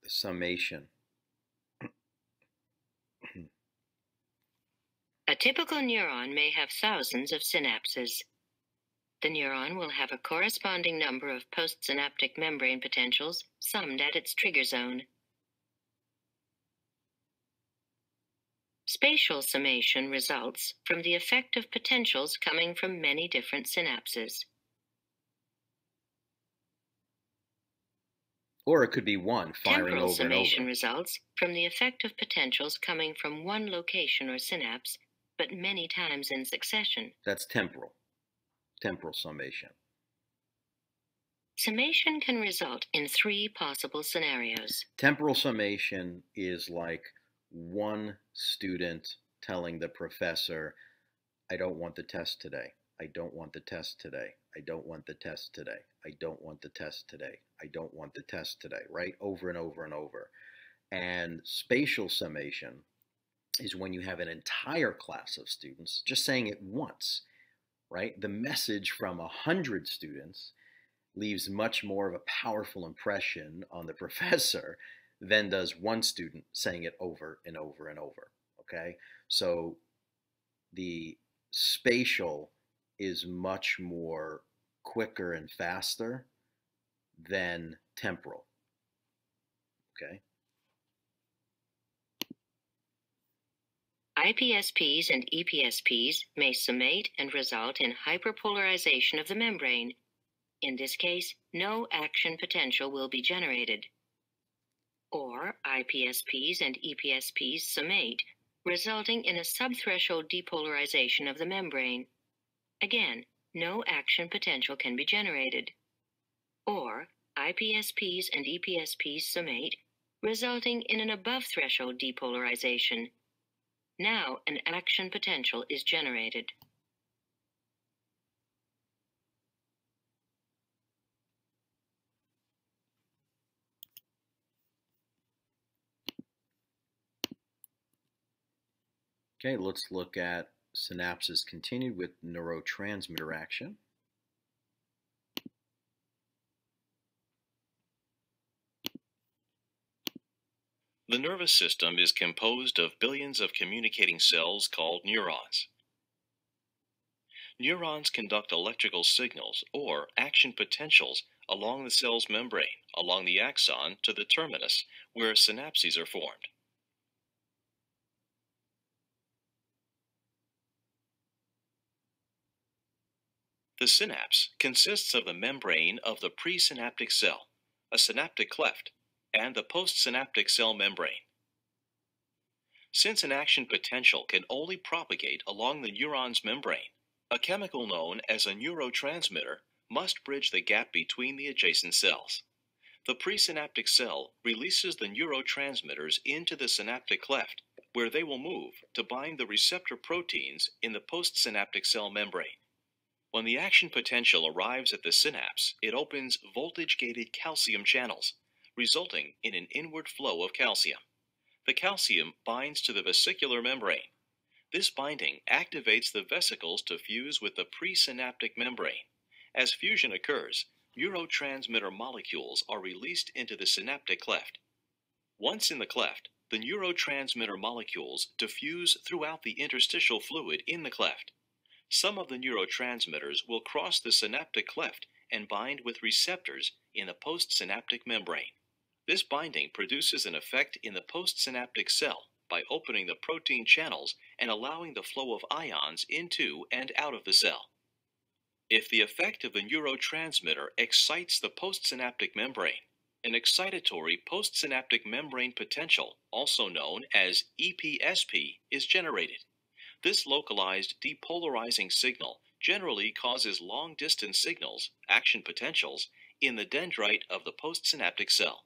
The summation. A typical neuron may have thousands of synapses. The neuron will have a corresponding number of postsynaptic membrane potentials summed at its trigger zone. Spatial summation results from the effect of potentials coming from many different synapses. Or it could be one firing Temporal over and summation over. results from the effect of potentials coming from one location or synapse, but many times in succession. That's temporal. Temporal summation. Summation can result in three possible scenarios. Temporal summation is like one student telling the professor, I don't want the test today. I don't want the test today. I don't want the test today. I don't want the test today. I don't want the test today, right? Over and over and over. And spatial summation is when you have an entire class of students just saying it once, right? The message from a hundred students leaves much more of a powerful impression on the professor than does one student saying it over and over and over. Okay, so the spatial is much more quicker and faster than temporal. Okay. IPSPs and EPSPs may summate and result in hyperpolarization of the membrane. In this case, no action potential will be generated. Or IPSPs and EPSPs summate, resulting in a subthreshold depolarization of the membrane. Again, no action potential can be generated. Or IPSPs and EPSPs summate, resulting in an above threshold depolarization. Now an action potential is generated. Okay, let's look at synapses continued with neurotransmitter action. The nervous system is composed of billions of communicating cells called neurons. Neurons conduct electrical signals or action potentials along the cell's membrane, along the axon to the terminus, where synapses are formed. The synapse consists of the membrane of the presynaptic cell, a synaptic cleft, and the postsynaptic cell membrane. Since an action potential can only propagate along the neuron's membrane, a chemical known as a neurotransmitter must bridge the gap between the adjacent cells. The presynaptic cell releases the neurotransmitters into the synaptic cleft, where they will move to bind the receptor proteins in the postsynaptic cell membrane. When the action potential arrives at the synapse, it opens voltage-gated calcium channels, resulting in an inward flow of calcium. The calcium binds to the vesicular membrane, this binding activates the vesicles to fuse with the presynaptic membrane. As fusion occurs, neurotransmitter molecules are released into the synaptic cleft. Once in the cleft, the neurotransmitter molecules diffuse throughout the interstitial fluid in the cleft. Some of the neurotransmitters will cross the synaptic cleft and bind with receptors in the postsynaptic membrane. This binding produces an effect in the postsynaptic cell by opening the protein channels and allowing the flow of ions into and out of the cell. If the effect of the neurotransmitter excites the postsynaptic membrane, an excitatory postsynaptic membrane potential, also known as EPSP, is generated. This localized depolarizing signal generally causes long distance signals, action potentials, in the dendrite of the postsynaptic cell.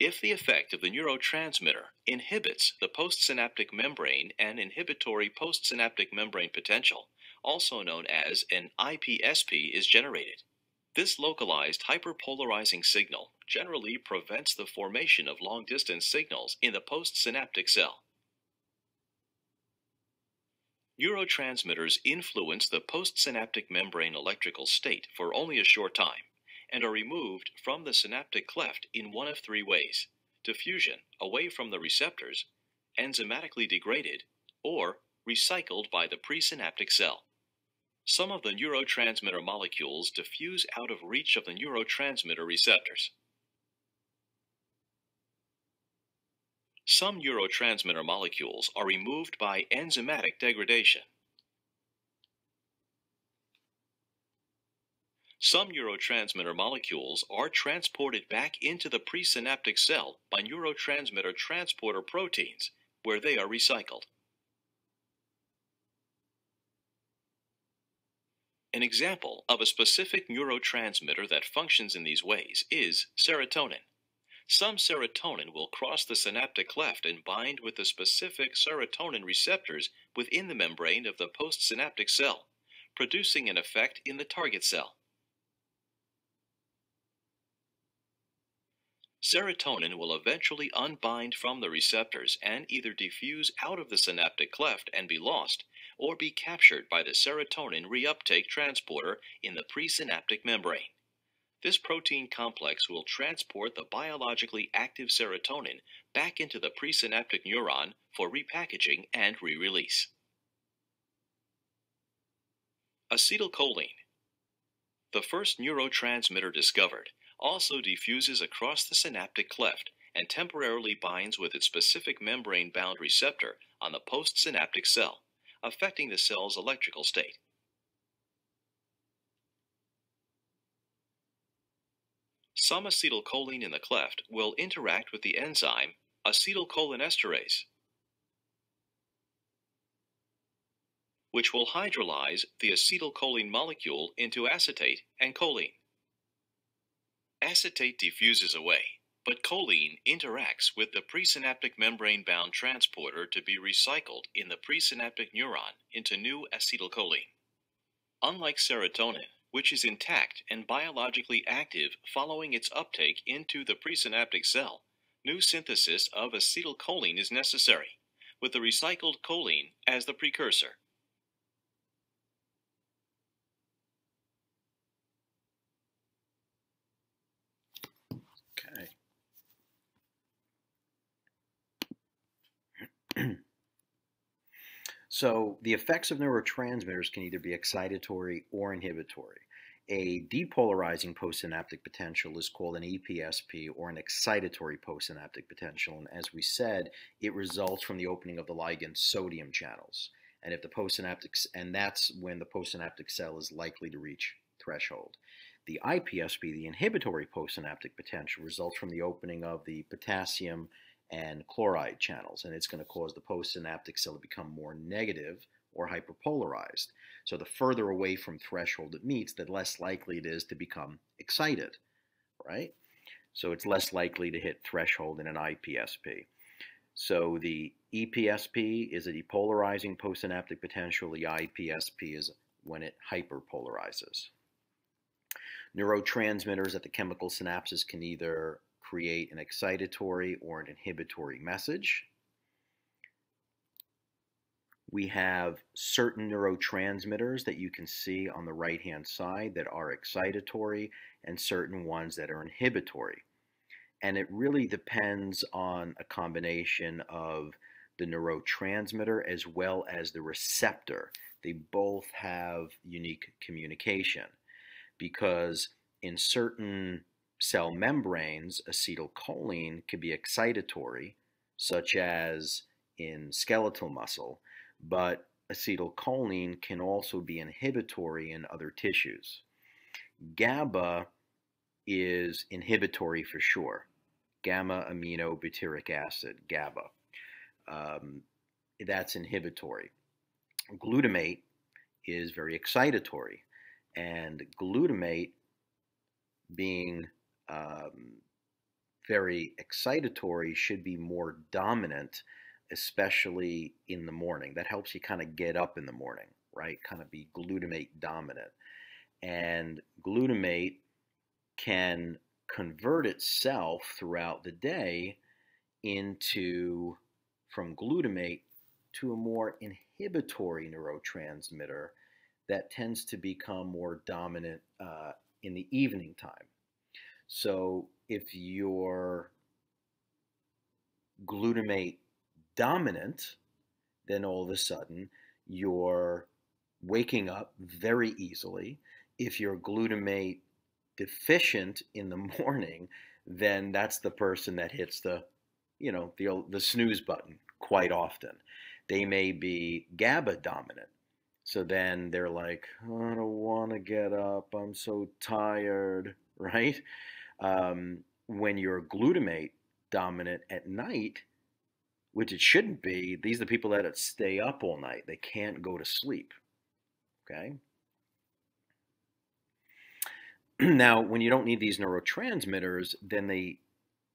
If the effect of the neurotransmitter inhibits the postsynaptic membrane and inhibitory postsynaptic membrane potential, also known as an IPSP, is generated. This localized hyperpolarizing signal generally prevents the formation of long distance signals in the postsynaptic cell. Neurotransmitters influence the postsynaptic membrane electrical state for only a short time and are removed from the synaptic cleft in one of three ways diffusion away from the receptors, enzymatically degraded, or recycled by the presynaptic cell. Some of the neurotransmitter molecules diffuse out of reach of the neurotransmitter receptors. Some neurotransmitter molecules are removed by enzymatic degradation. Some neurotransmitter molecules are transported back into the presynaptic cell by neurotransmitter transporter proteins, where they are recycled. An example of a specific neurotransmitter that functions in these ways is serotonin. Some serotonin will cross the synaptic cleft and bind with the specific serotonin receptors within the membrane of the postsynaptic cell, producing an effect in the target cell. Serotonin will eventually unbind from the receptors and either diffuse out of the synaptic cleft and be lost, or be captured by the serotonin reuptake transporter in the presynaptic membrane. This protein complex will transport the biologically active serotonin back into the presynaptic neuron for repackaging and re-release. Acetylcholine. The first neurotransmitter discovered also diffuses across the synaptic cleft and temporarily binds with its specific membrane bound receptor on the postsynaptic cell, affecting the cell's electrical state. Some acetylcholine in the cleft will interact with the enzyme acetylcholinesterase, which will hydrolyze the acetylcholine molecule into acetate and choline. Acetate diffuses away, but choline interacts with the presynaptic membrane-bound transporter to be recycled in the presynaptic neuron into new acetylcholine. Unlike serotonin, which is intact and biologically active following its uptake into the presynaptic cell, new synthesis of acetylcholine is necessary, with the recycled choline as the precursor. Okay. so the effects of neurotransmitters can either be excitatory or inhibitory. A depolarizing postsynaptic potential is called an EPSP or an excitatory postsynaptic potential. And as we said, it results from the opening of the ligand sodium channels. And if the postsynaptic, and that's when the postsynaptic cell is likely to reach threshold. The IPSP, the inhibitory postsynaptic potential, results from the opening of the potassium and chloride channels, and it's going to cause the postsynaptic cell to become more negative or hyperpolarized. So the further away from threshold it meets, the less likely it is to become excited, right? So it's less likely to hit threshold in an IPSP. So the EPSP is a depolarizing postsynaptic potential. The IPSP is when it hyperpolarizes. Neurotransmitters at the chemical synapses can either create an excitatory or an inhibitory message we have certain neurotransmitters that you can see on the right hand side that are excitatory and certain ones that are inhibitory. And it really depends on a combination of the neurotransmitter as well as the receptor. They both have unique communication because in certain cell membranes, acetylcholine can be excitatory, such as in skeletal muscle, but acetylcholine can also be inhibitory in other tissues. GABA is inhibitory for sure. Gamma aminobutyric acid, GABA. Um, that's inhibitory. Glutamate is very excitatory, and glutamate being um, very excitatory should be more dominant especially in the morning. That helps you kind of get up in the morning, right? Kind of be glutamate dominant. And glutamate can convert itself throughout the day into, from glutamate to a more inhibitory neurotransmitter that tends to become more dominant uh, in the evening time. So if you're glutamate dominant, then all of a sudden you're waking up very easily. If you're glutamate deficient in the morning, then that's the person that hits the, you know, the the snooze button quite often. They may be GABA dominant. So then they're like, I don't want to get up. I'm so tired, right? Um, when you're glutamate dominant at night, which it shouldn't be. These are the people that stay up all night. They can't go to sleep. Okay? now, when you don't need these neurotransmitters, then they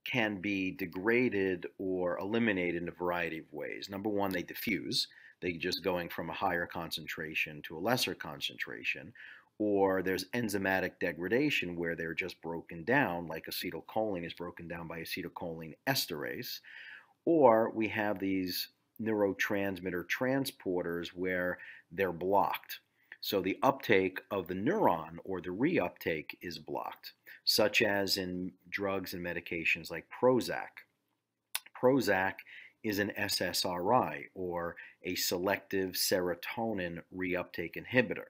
can be degraded or eliminated in a variety of ways. Number one, they diffuse. They just going from a higher concentration to a lesser concentration. Or there's enzymatic degradation where they're just broken down, like acetylcholine is broken down by acetylcholine esterase or we have these neurotransmitter transporters where they're blocked. So the uptake of the neuron or the reuptake is blocked, such as in drugs and medications like Prozac. Prozac is an SSRI or a selective serotonin reuptake inhibitor.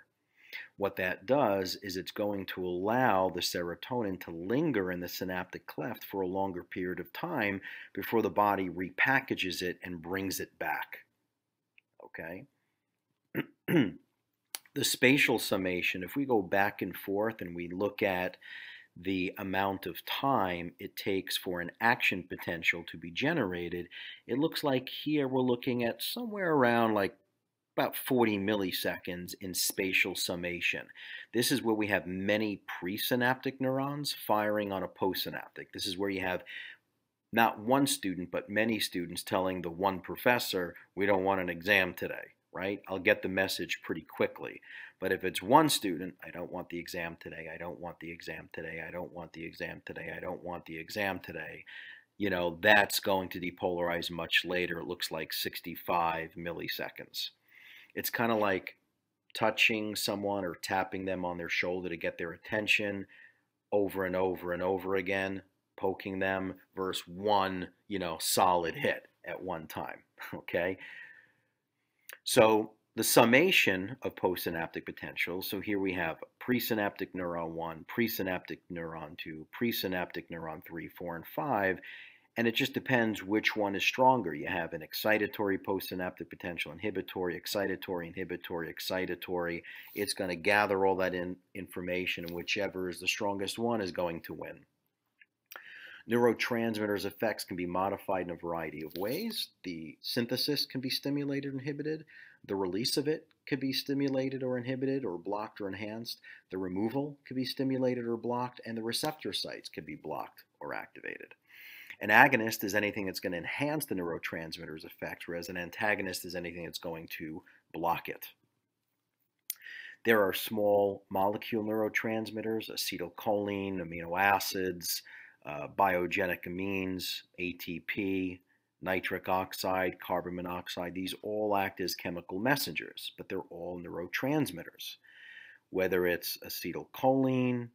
What that does is it's going to allow the serotonin to linger in the synaptic cleft for a longer period of time before the body repackages it and brings it back. Okay? the spatial summation, if we go back and forth and we look at the amount of time it takes for an action potential to be generated, it looks like here we're looking at somewhere around like about 40 milliseconds in spatial summation. This is where we have many presynaptic neurons firing on a postsynaptic. This is where you have not one student, but many students telling the one professor, we don't want an exam today, right? I'll get the message pretty quickly. But if it's one student, I don't want the exam today, I don't want the exam today, I don't want the exam today, I don't want the exam today, you know, that's going to depolarize much later. It looks like 65 milliseconds. It's kind of like touching someone or tapping them on their shoulder to get their attention over and over and over again, poking them versus one, you know, solid hit at one time. Okay. So the summation of postsynaptic potential, so here we have presynaptic neuron 1, presynaptic neuron 2, presynaptic neuron 3, 4, and 5, and it just depends which one is stronger. You have an excitatory postsynaptic potential, inhibitory, excitatory, inhibitory, excitatory. It's going to gather all that in information, and whichever is the strongest one is going to win. Neurotransmitters' effects can be modified in a variety of ways. The synthesis can be stimulated or inhibited. The release of it could be stimulated or inhibited or blocked or enhanced. The removal could be stimulated or blocked, and the receptor sites could be blocked or activated. An agonist is anything that's going to enhance the neurotransmitter's effect, whereas an antagonist is anything that's going to block it. There are small molecule neurotransmitters, acetylcholine, amino acids, uh, biogenic amines, ATP, nitric oxide, carbon monoxide. These all act as chemical messengers, but they're all neurotransmitters. Whether it's acetylcholine,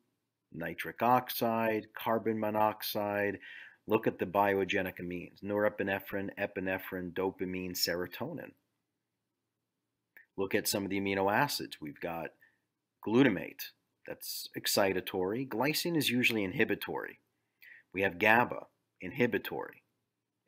nitric oxide, carbon monoxide, Look at the biogenic amines norepinephrine, epinephrine, dopamine, serotonin. Look at some of the amino acids. We've got glutamate, that's excitatory. Glycine is usually inhibitory. We have GABA, inhibitory.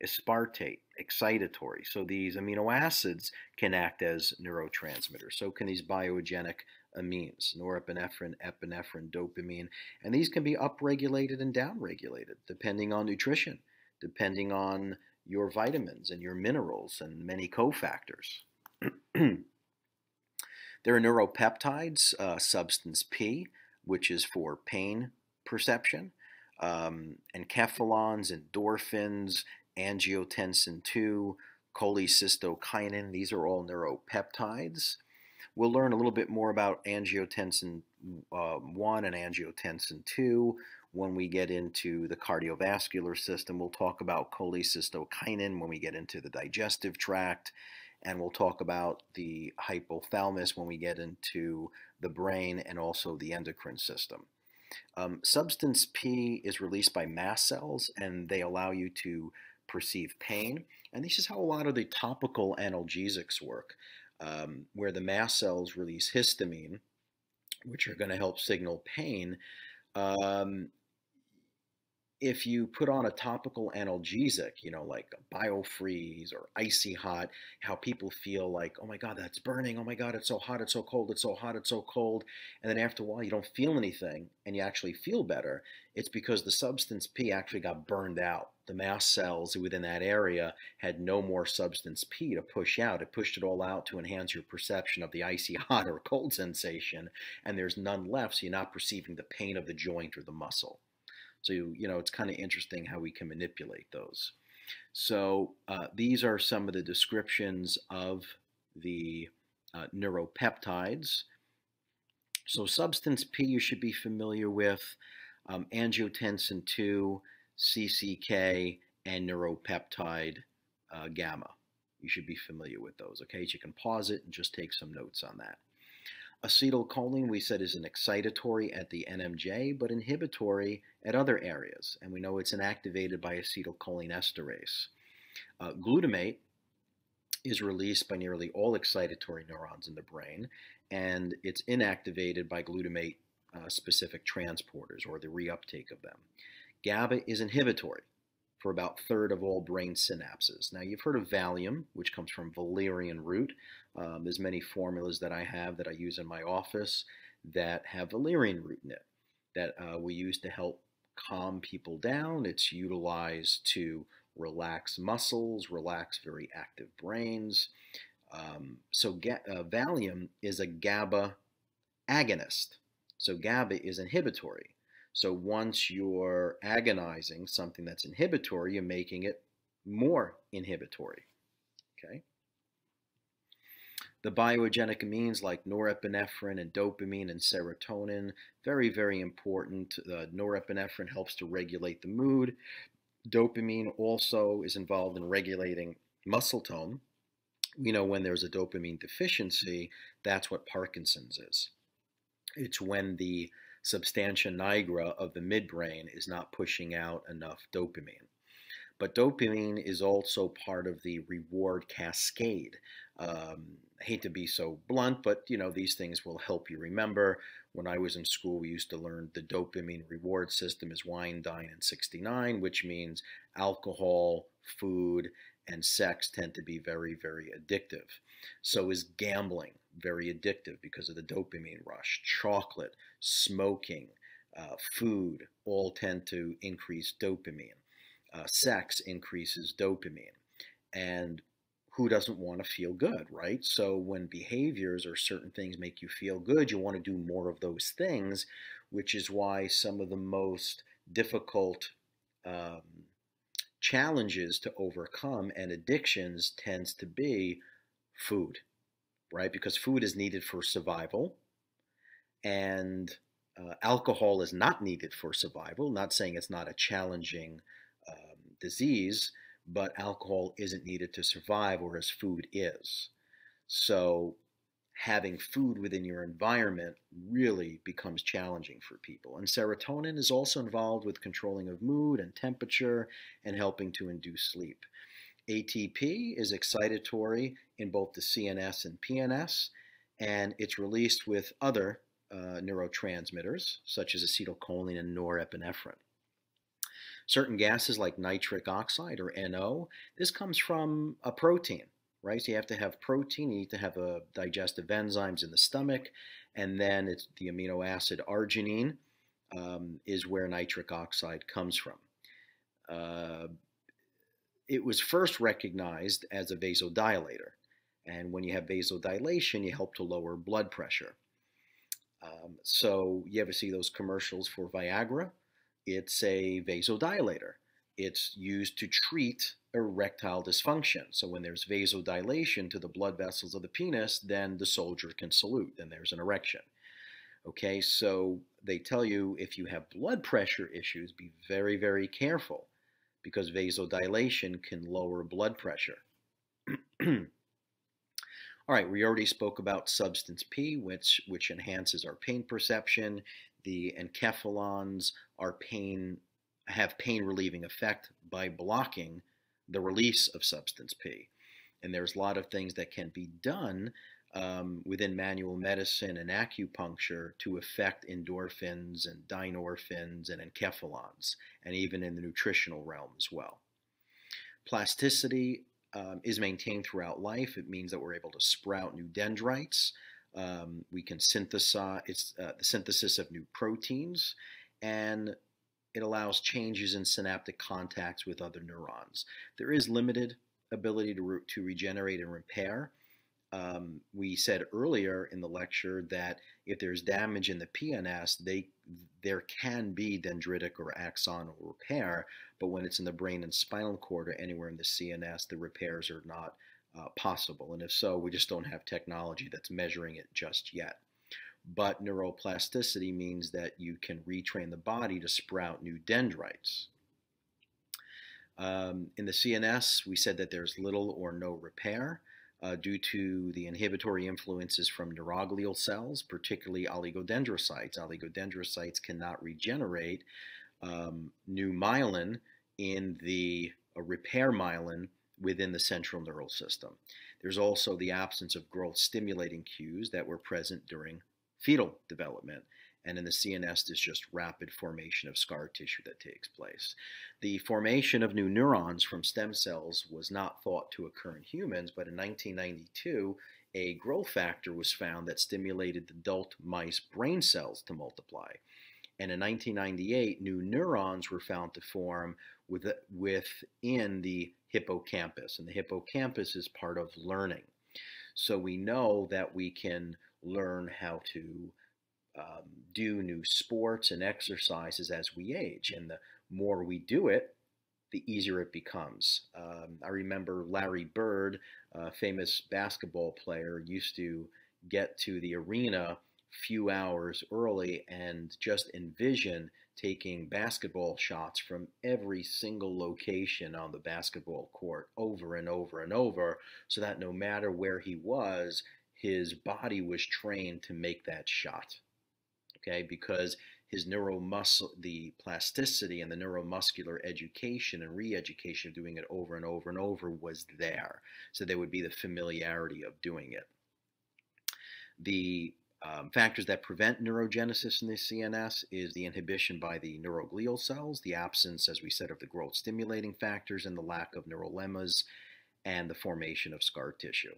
Aspartate, excitatory. So these amino acids can act as neurotransmitters. So can these biogenic amines, norepinephrine, epinephrine, dopamine, and these can be upregulated and downregulated depending on nutrition, depending on your vitamins and your minerals and many cofactors. there are neuropeptides, uh, substance P, which is for pain perception, um, endorphins, angiotensin 2, cholecystokinin. These are all neuropeptides. We'll learn a little bit more about angiotensin uh, 1 and angiotensin 2 when we get into the cardiovascular system. We'll talk about cholecystokinin when we get into the digestive tract. And we'll talk about the hypothalamus when we get into the brain and also the endocrine system. Um, substance P is released by mast cells and they allow you to perceive pain. And this is how a lot of the topical analgesics work um, where the mast cells release histamine, which are going to help signal pain. Um, if you put on a topical analgesic, you know, like biofreeze or icy hot, how people feel like, oh my God, that's burning. Oh my God, it's so hot, it's so cold, it's so hot, it's so cold. And then after a while, you don't feel anything and you actually feel better. It's because the substance P actually got burned out. The mast cells within that area had no more substance P to push out. It pushed it all out to enhance your perception of the icy hot or cold sensation. And there's none left, so you're not perceiving the pain of the joint or the muscle. So, you know, it's kind of interesting how we can manipulate those. So uh, these are some of the descriptions of the uh, neuropeptides. So substance P you should be familiar with, um, angiotensin 2, CCK, and neuropeptide uh, gamma. You should be familiar with those, okay? So you can pause it and just take some notes on that. Acetylcholine, we said, is an excitatory at the NMJ, but inhibitory at other areas. And we know it's inactivated by acetylcholine esterase. Uh, glutamate is released by nearly all excitatory neurons in the brain, and it's inactivated by glutamate uh, specific transporters or the reuptake of them. GABA is inhibitory for about third of all brain synapses. Now you've heard of Valium, which comes from valerian root. Um, there's many formulas that I have that I use in my office that have valerian root in it that uh, we use to help calm people down. It's utilized to relax muscles, relax very active brains. Um, so uh, Valium is a GABA agonist. So GABA is inhibitory. So once you're agonizing something that's inhibitory, you're making it more inhibitory. Okay. The biogenic amines like norepinephrine and dopamine and serotonin, very, very important. Uh, norepinephrine helps to regulate the mood. Dopamine also is involved in regulating muscle tone. We know when there's a dopamine deficiency, that's what Parkinson's is. It's when the substantia nigra of the midbrain is not pushing out enough dopamine. But dopamine is also part of the reward cascade. Um, hate to be so blunt, but you know these things will help you remember. When I was in school, we used to learn the dopamine reward system is wine, dine, and 69, which means alcohol, food, and sex tend to be very, very addictive. So is gambling very addictive because of the dopamine rush. Chocolate, smoking, uh, food all tend to increase dopamine. Uh, sex increases dopamine. And who doesn't want to feel good, right? So when behaviors or certain things make you feel good, you want to do more of those things, which is why some of the most difficult um, challenges to overcome and addictions tends to be food, right? Because food is needed for survival, and uh, alcohol is not needed for survival. Not saying it's not a challenging um, disease, but alcohol isn't needed to survive, whereas food is. So having food within your environment really becomes challenging for people. And serotonin is also involved with controlling of mood and temperature and helping to induce sleep. ATP is excitatory in both the CNS and PNS, and it's released with other uh, neurotransmitters such as acetylcholine and norepinephrine. Certain gases like nitric oxide or NO, this comes from a protein, right? So you have to have protein, you need to have a digestive enzymes in the stomach, and then it's the amino acid arginine um, is where nitric oxide comes from. Uh, it was first recognized as a vasodilator. And when you have vasodilation, you help to lower blood pressure. Um, so you ever see those commercials for Viagra? It's a vasodilator. It's used to treat erectile dysfunction. So when there's vasodilation to the blood vessels of the penis, then the soldier can salute, and there's an erection. Okay, so they tell you if you have blood pressure issues, be very, very careful because vasodilation can lower blood pressure. All right, we already spoke about substance P, which, which enhances our pain perception the enkephalins are pain have pain relieving effect by blocking the release of substance P. And there's a lot of things that can be done um, within manual medicine and acupuncture to affect endorphins and dynorphins and enkephalins, and even in the nutritional realm as well. Plasticity um, is maintained throughout life. It means that we're able to sprout new dendrites. Um, we can synthesize uh, the synthesis of new proteins, and it allows changes in synaptic contacts with other neurons. There is limited ability to, re to regenerate and repair. Um, we said earlier in the lecture that if there's damage in the PNS, they there can be dendritic or axonal repair, but when it's in the brain and spinal cord or anywhere in the CNS, the repairs are not uh, possible. And if so, we just don't have technology that's measuring it just yet. But neuroplasticity means that you can retrain the body to sprout new dendrites. Um, in the CNS, we said that there's little or no repair uh, due to the inhibitory influences from neuroglial cells, particularly oligodendrocytes. Oligodendrocytes cannot regenerate um, new myelin in the uh, repair myelin within the central neural system. There's also the absence of growth stimulating cues that were present during fetal development. And in the CNS, there's just rapid formation of scar tissue that takes place. The formation of new neurons from stem cells was not thought to occur in humans, but in 1992, a growth factor was found that stimulated adult mice brain cells to multiply. And in 1998, new neurons were found to form with, within the hippocampus. And the hippocampus is part of learning. So we know that we can learn how to um, do new sports and exercises as we age. And the more we do it, the easier it becomes. Um, I remember Larry Bird, a famous basketball player, used to get to the arena few hours early and just envision taking basketball shots from every single location on the basketball court over and over and over so that no matter where he was, his body was trained to make that shot. Okay, because his neuromuscle, the plasticity and the neuromuscular education and re-education of doing it over and over and over was there. So there would be the familiarity of doing it. The um, factors that prevent neurogenesis in the CNS is the inhibition by the neuroglial cells, the absence, as we said, of the growth stimulating factors, and the lack of neurolemmas, and the formation of scar tissue.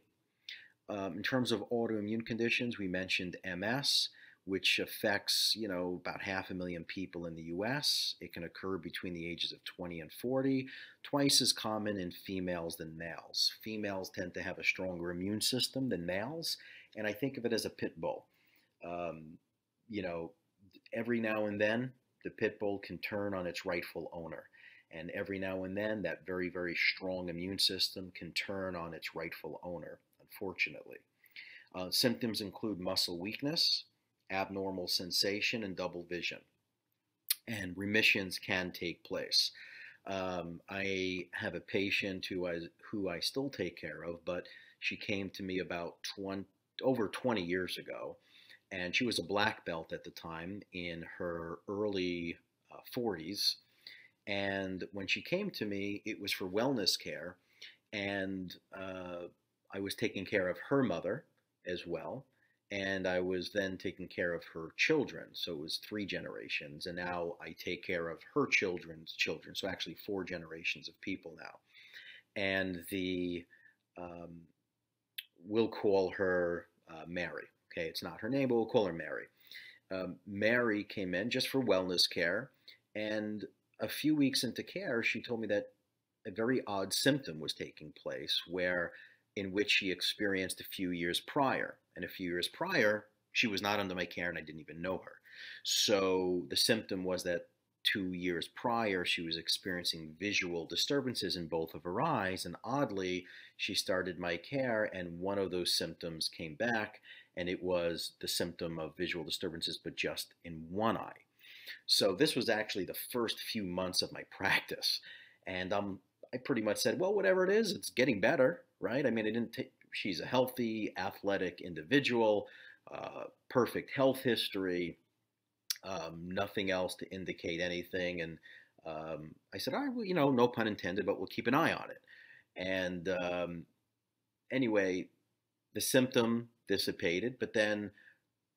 Um, in terms of autoimmune conditions, we mentioned MS, which affects, you know, about half a million people in the US. It can occur between the ages of 20 and 40, twice as common in females than males. Females tend to have a stronger immune system than males, and I think of it as a pit bull. Um, you know, every now and then the pit bull can turn on its rightful owner. And every now and then that very, very strong immune system can turn on its rightful owner, unfortunately. Uh, symptoms include muscle weakness, abnormal sensation, and double vision. And remissions can take place. Um, I have a patient who I, who I still take care of, but she came to me about 20, over 20 years ago and she was a black belt at the time in her early uh, 40s. And when she came to me, it was for wellness care, and uh, I was taking care of her mother as well, and I was then taking care of her children. So it was three generations, and now I take care of her children's children. So actually, four generations of people now. And the um, we'll call her uh, Mary. Okay, it's not her name, but we'll call her Mary. Um, Mary came in just for wellness care, and a few weeks into care, she told me that a very odd symptom was taking place, where in which she experienced a few years prior. And a few years prior, she was not under my care, and I didn't even know her. So the symptom was that two years prior, she was experiencing visual disturbances in both of her eyes. And oddly, she started my care, and one of those symptoms came back, and it was the symptom of visual disturbances, but just in one eye. So this was actually the first few months of my practice, and um, I pretty much said, well, whatever it is, it's getting better, right? I mean, I didn't. She's a healthy, athletic individual, uh, perfect health history, um, nothing else to indicate anything, and um, I said, all right, well, you know, no pun intended, but we'll keep an eye on it. And um, anyway, the symptom dissipated, but then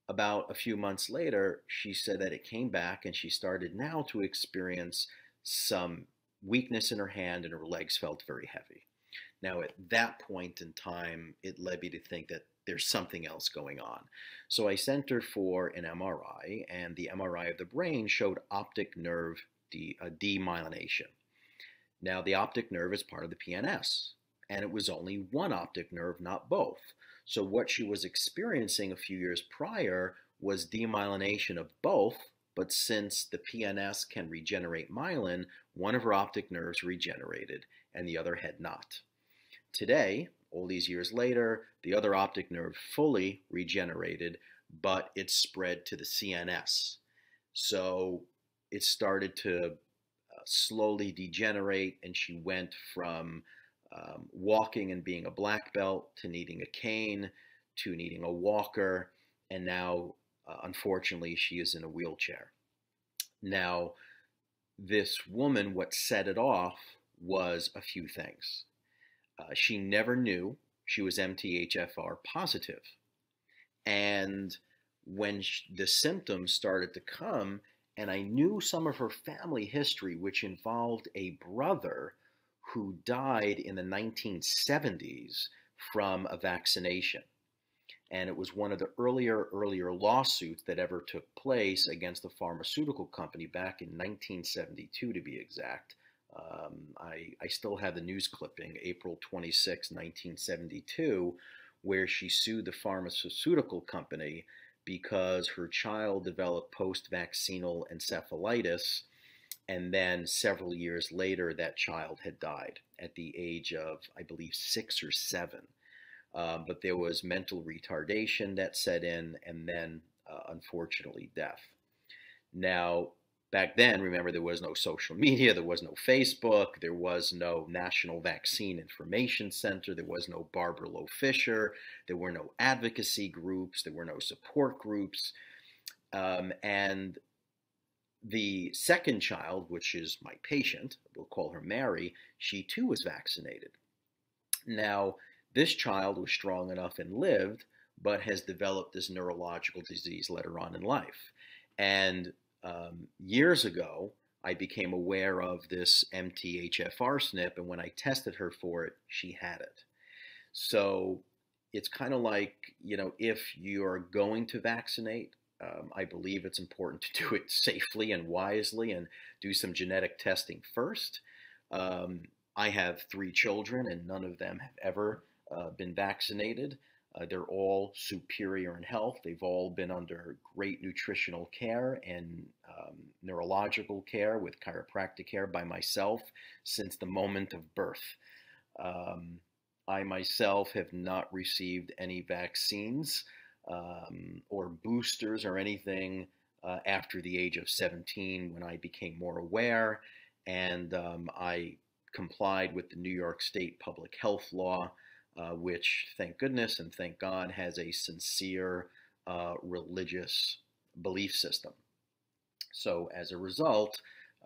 about a few months later, she said that it came back and she started now to experience some weakness in her hand and her legs felt very heavy. Now, at that point in time, it led me to think that there's something else going on. So I sent her for an MRI, and the MRI of the brain showed optic nerve de- uh, demyelination. Now, the optic nerve is part of the PNS, and it was only one optic nerve, not both. So what she was experiencing a few years prior was demyelination of both, but since the PNS can regenerate myelin, one of her optic nerves regenerated and the other had not. Today, all these years later, the other optic nerve fully regenerated, but it spread to the CNS. So it started to uh, slowly degenerate, and she went from um, walking and being a black belt to needing a cane to needing a walker, and now, uh, unfortunately, she is in a wheelchair. Now, this woman, what set it off was a few things. Uh, she never knew she was MTHFR positive. And when she, the symptoms started to come, and I knew some of her family history, which involved a brother who died in the 1970s from a vaccination. And it was one of the earlier, earlier lawsuits that ever took place against a pharmaceutical company back in 1972, to be exact. Um, I, I still have the news clipping, April 26, 1972, where she sued the pharmaceutical company because her child developed post vaccinal encephalitis and then several years later, that child had died at the age of, I believe, six or seven. Um, but there was mental retardation that set in, and then uh, unfortunately, death. Now, back then, remember, there was no social media, there was no Facebook, there was no National Vaccine Information Center, there was no Barbara Loe Fisher, there were no advocacy groups, there were no support groups. Um, and the second child, which is my patient, we'll call her Mary, she too was vaccinated. Now, this child was strong enough and lived, but has developed this neurological disease later on in life. And um, years ago, I became aware of this MTHFR SNP, and when I tested her for it, she had it. So it's kind of like, you know, if you're going to vaccinate, um, I believe it's important to do it safely and wisely and do some genetic testing first. Um, I have three children, and none of them have ever uh, been vaccinated. Uh, they're all superior in health. They've all been under great nutritional care and um, neurological care with chiropractic care by myself since the moment of birth. Um, I myself have not received any vaccines um, or boosters or anything uh, after the age of 17 when I became more aware and um, I complied with the New York State public health law, uh, which, thank goodness and thank God, has a sincere uh, religious belief system. So as a result,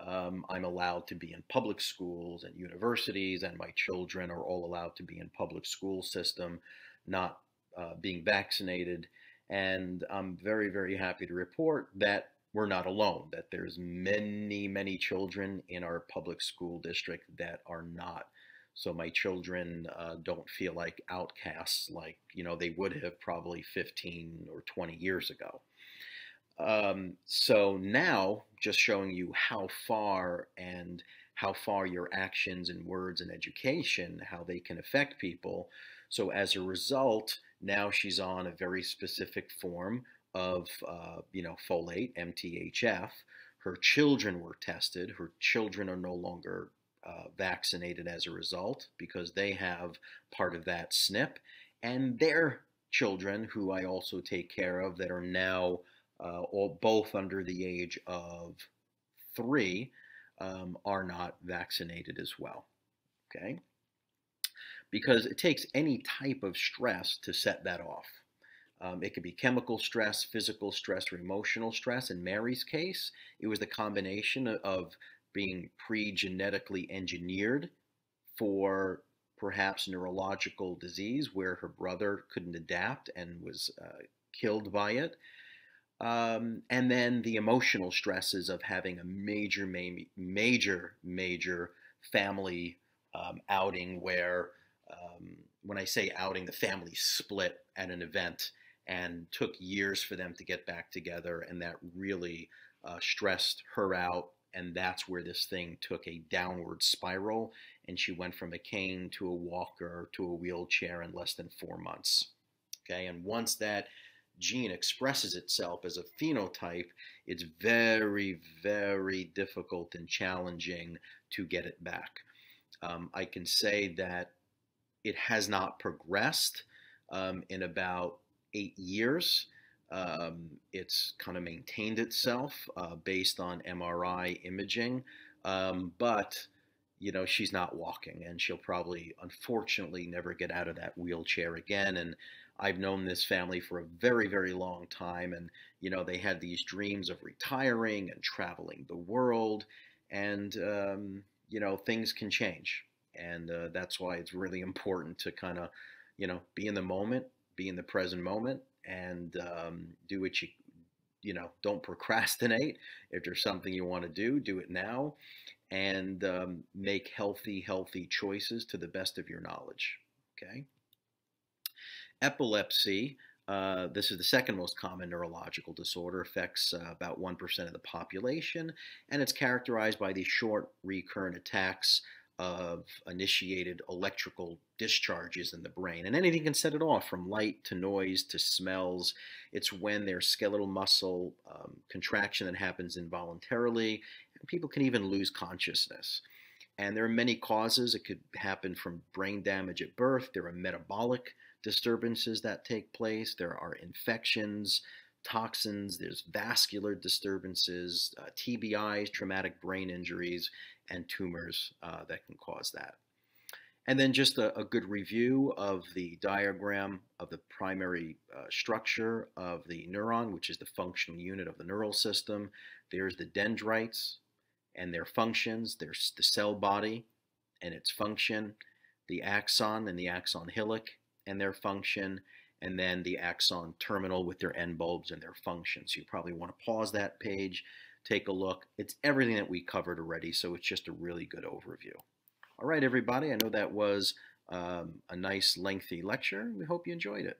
um, I'm allowed to be in public schools and universities, and my children are all allowed to be in public school system, not uh, being vaccinated. And I'm very, very happy to report that we're not alone, that there's many, many children in our public school district that are not. So my children uh, don't feel like outcasts like, you know, they would have probably 15 or 20 years ago. Um, so now, just showing you how far and how far your actions and words and education, how they can affect people. So as a result, now she's on a very specific form of, uh, you know, folate, MTHF. Her children were tested. Her children are no longer uh, vaccinated as a result because they have part of that SNP. And their children, who I also take care of, that are now uh, all, both under the age of three, um, are not vaccinated as well. Okay? Because it takes any type of stress to set that off. Um, it could be chemical stress, physical stress, or emotional stress. In Mary's case, it was the combination of being pre genetically engineered for perhaps neurological disease where her brother couldn't adapt and was uh, killed by it. Um, and then the emotional stresses of having a major, major, major family um, outing where, um, when I say outing, the family split at an event and took years for them to get back together, and that really uh, stressed her out. And that's where this thing took a downward spiral, and she went from a cane to a walker to a wheelchair in less than four months. Okay, and once that gene expresses itself as a phenotype, it's very, very difficult and challenging to get it back. Um, I can say that it has not progressed um, in about eight years. Um, it's kind of maintained itself uh, based on MRI imaging, um, but you know she's not walking, and she'll probably, unfortunately, never get out of that wheelchair again. And I've known this family for a very, very long time, and you know they had these dreams of retiring and traveling the world, and um, you know things can change, and uh, that's why it's really important to kind of, you know, be in the moment, be in the present moment, and um, do what you, you know, don't procrastinate. If there's something you want to do, do it now, and um, make healthy, healthy choices to the best of your knowledge. Okay. Epilepsy, uh, this is the second most common neurological disorder, affects uh, about 1% of the population, and it's characterized by these short recurrent attacks of initiated electrical discharges in the brain. And anything can set it off from light to noise to smells. It's when there's skeletal muscle um, contraction that happens involuntarily, and people can even lose consciousness. And there are many causes. It could happen from brain damage at birth, there are metabolic disturbances that take place, there are infections, toxins, there's vascular disturbances, uh, TBIs, traumatic brain injuries, and tumors uh, that can cause that. And then just a, a, good review of the diagram of the primary uh, structure of the neuron, which is the functional unit of the neural system. There's the dendrites and their functions. There's the cell body and its function, the axon and the axon hillock and their function, and then the axon terminal with their end bulbs and their functions. You probably want to pause that page, take a look. It's everything that we covered already, so it's just a really good overview. All right, everybody, I know that was um, a nice lengthy lecture. We hope you enjoyed it.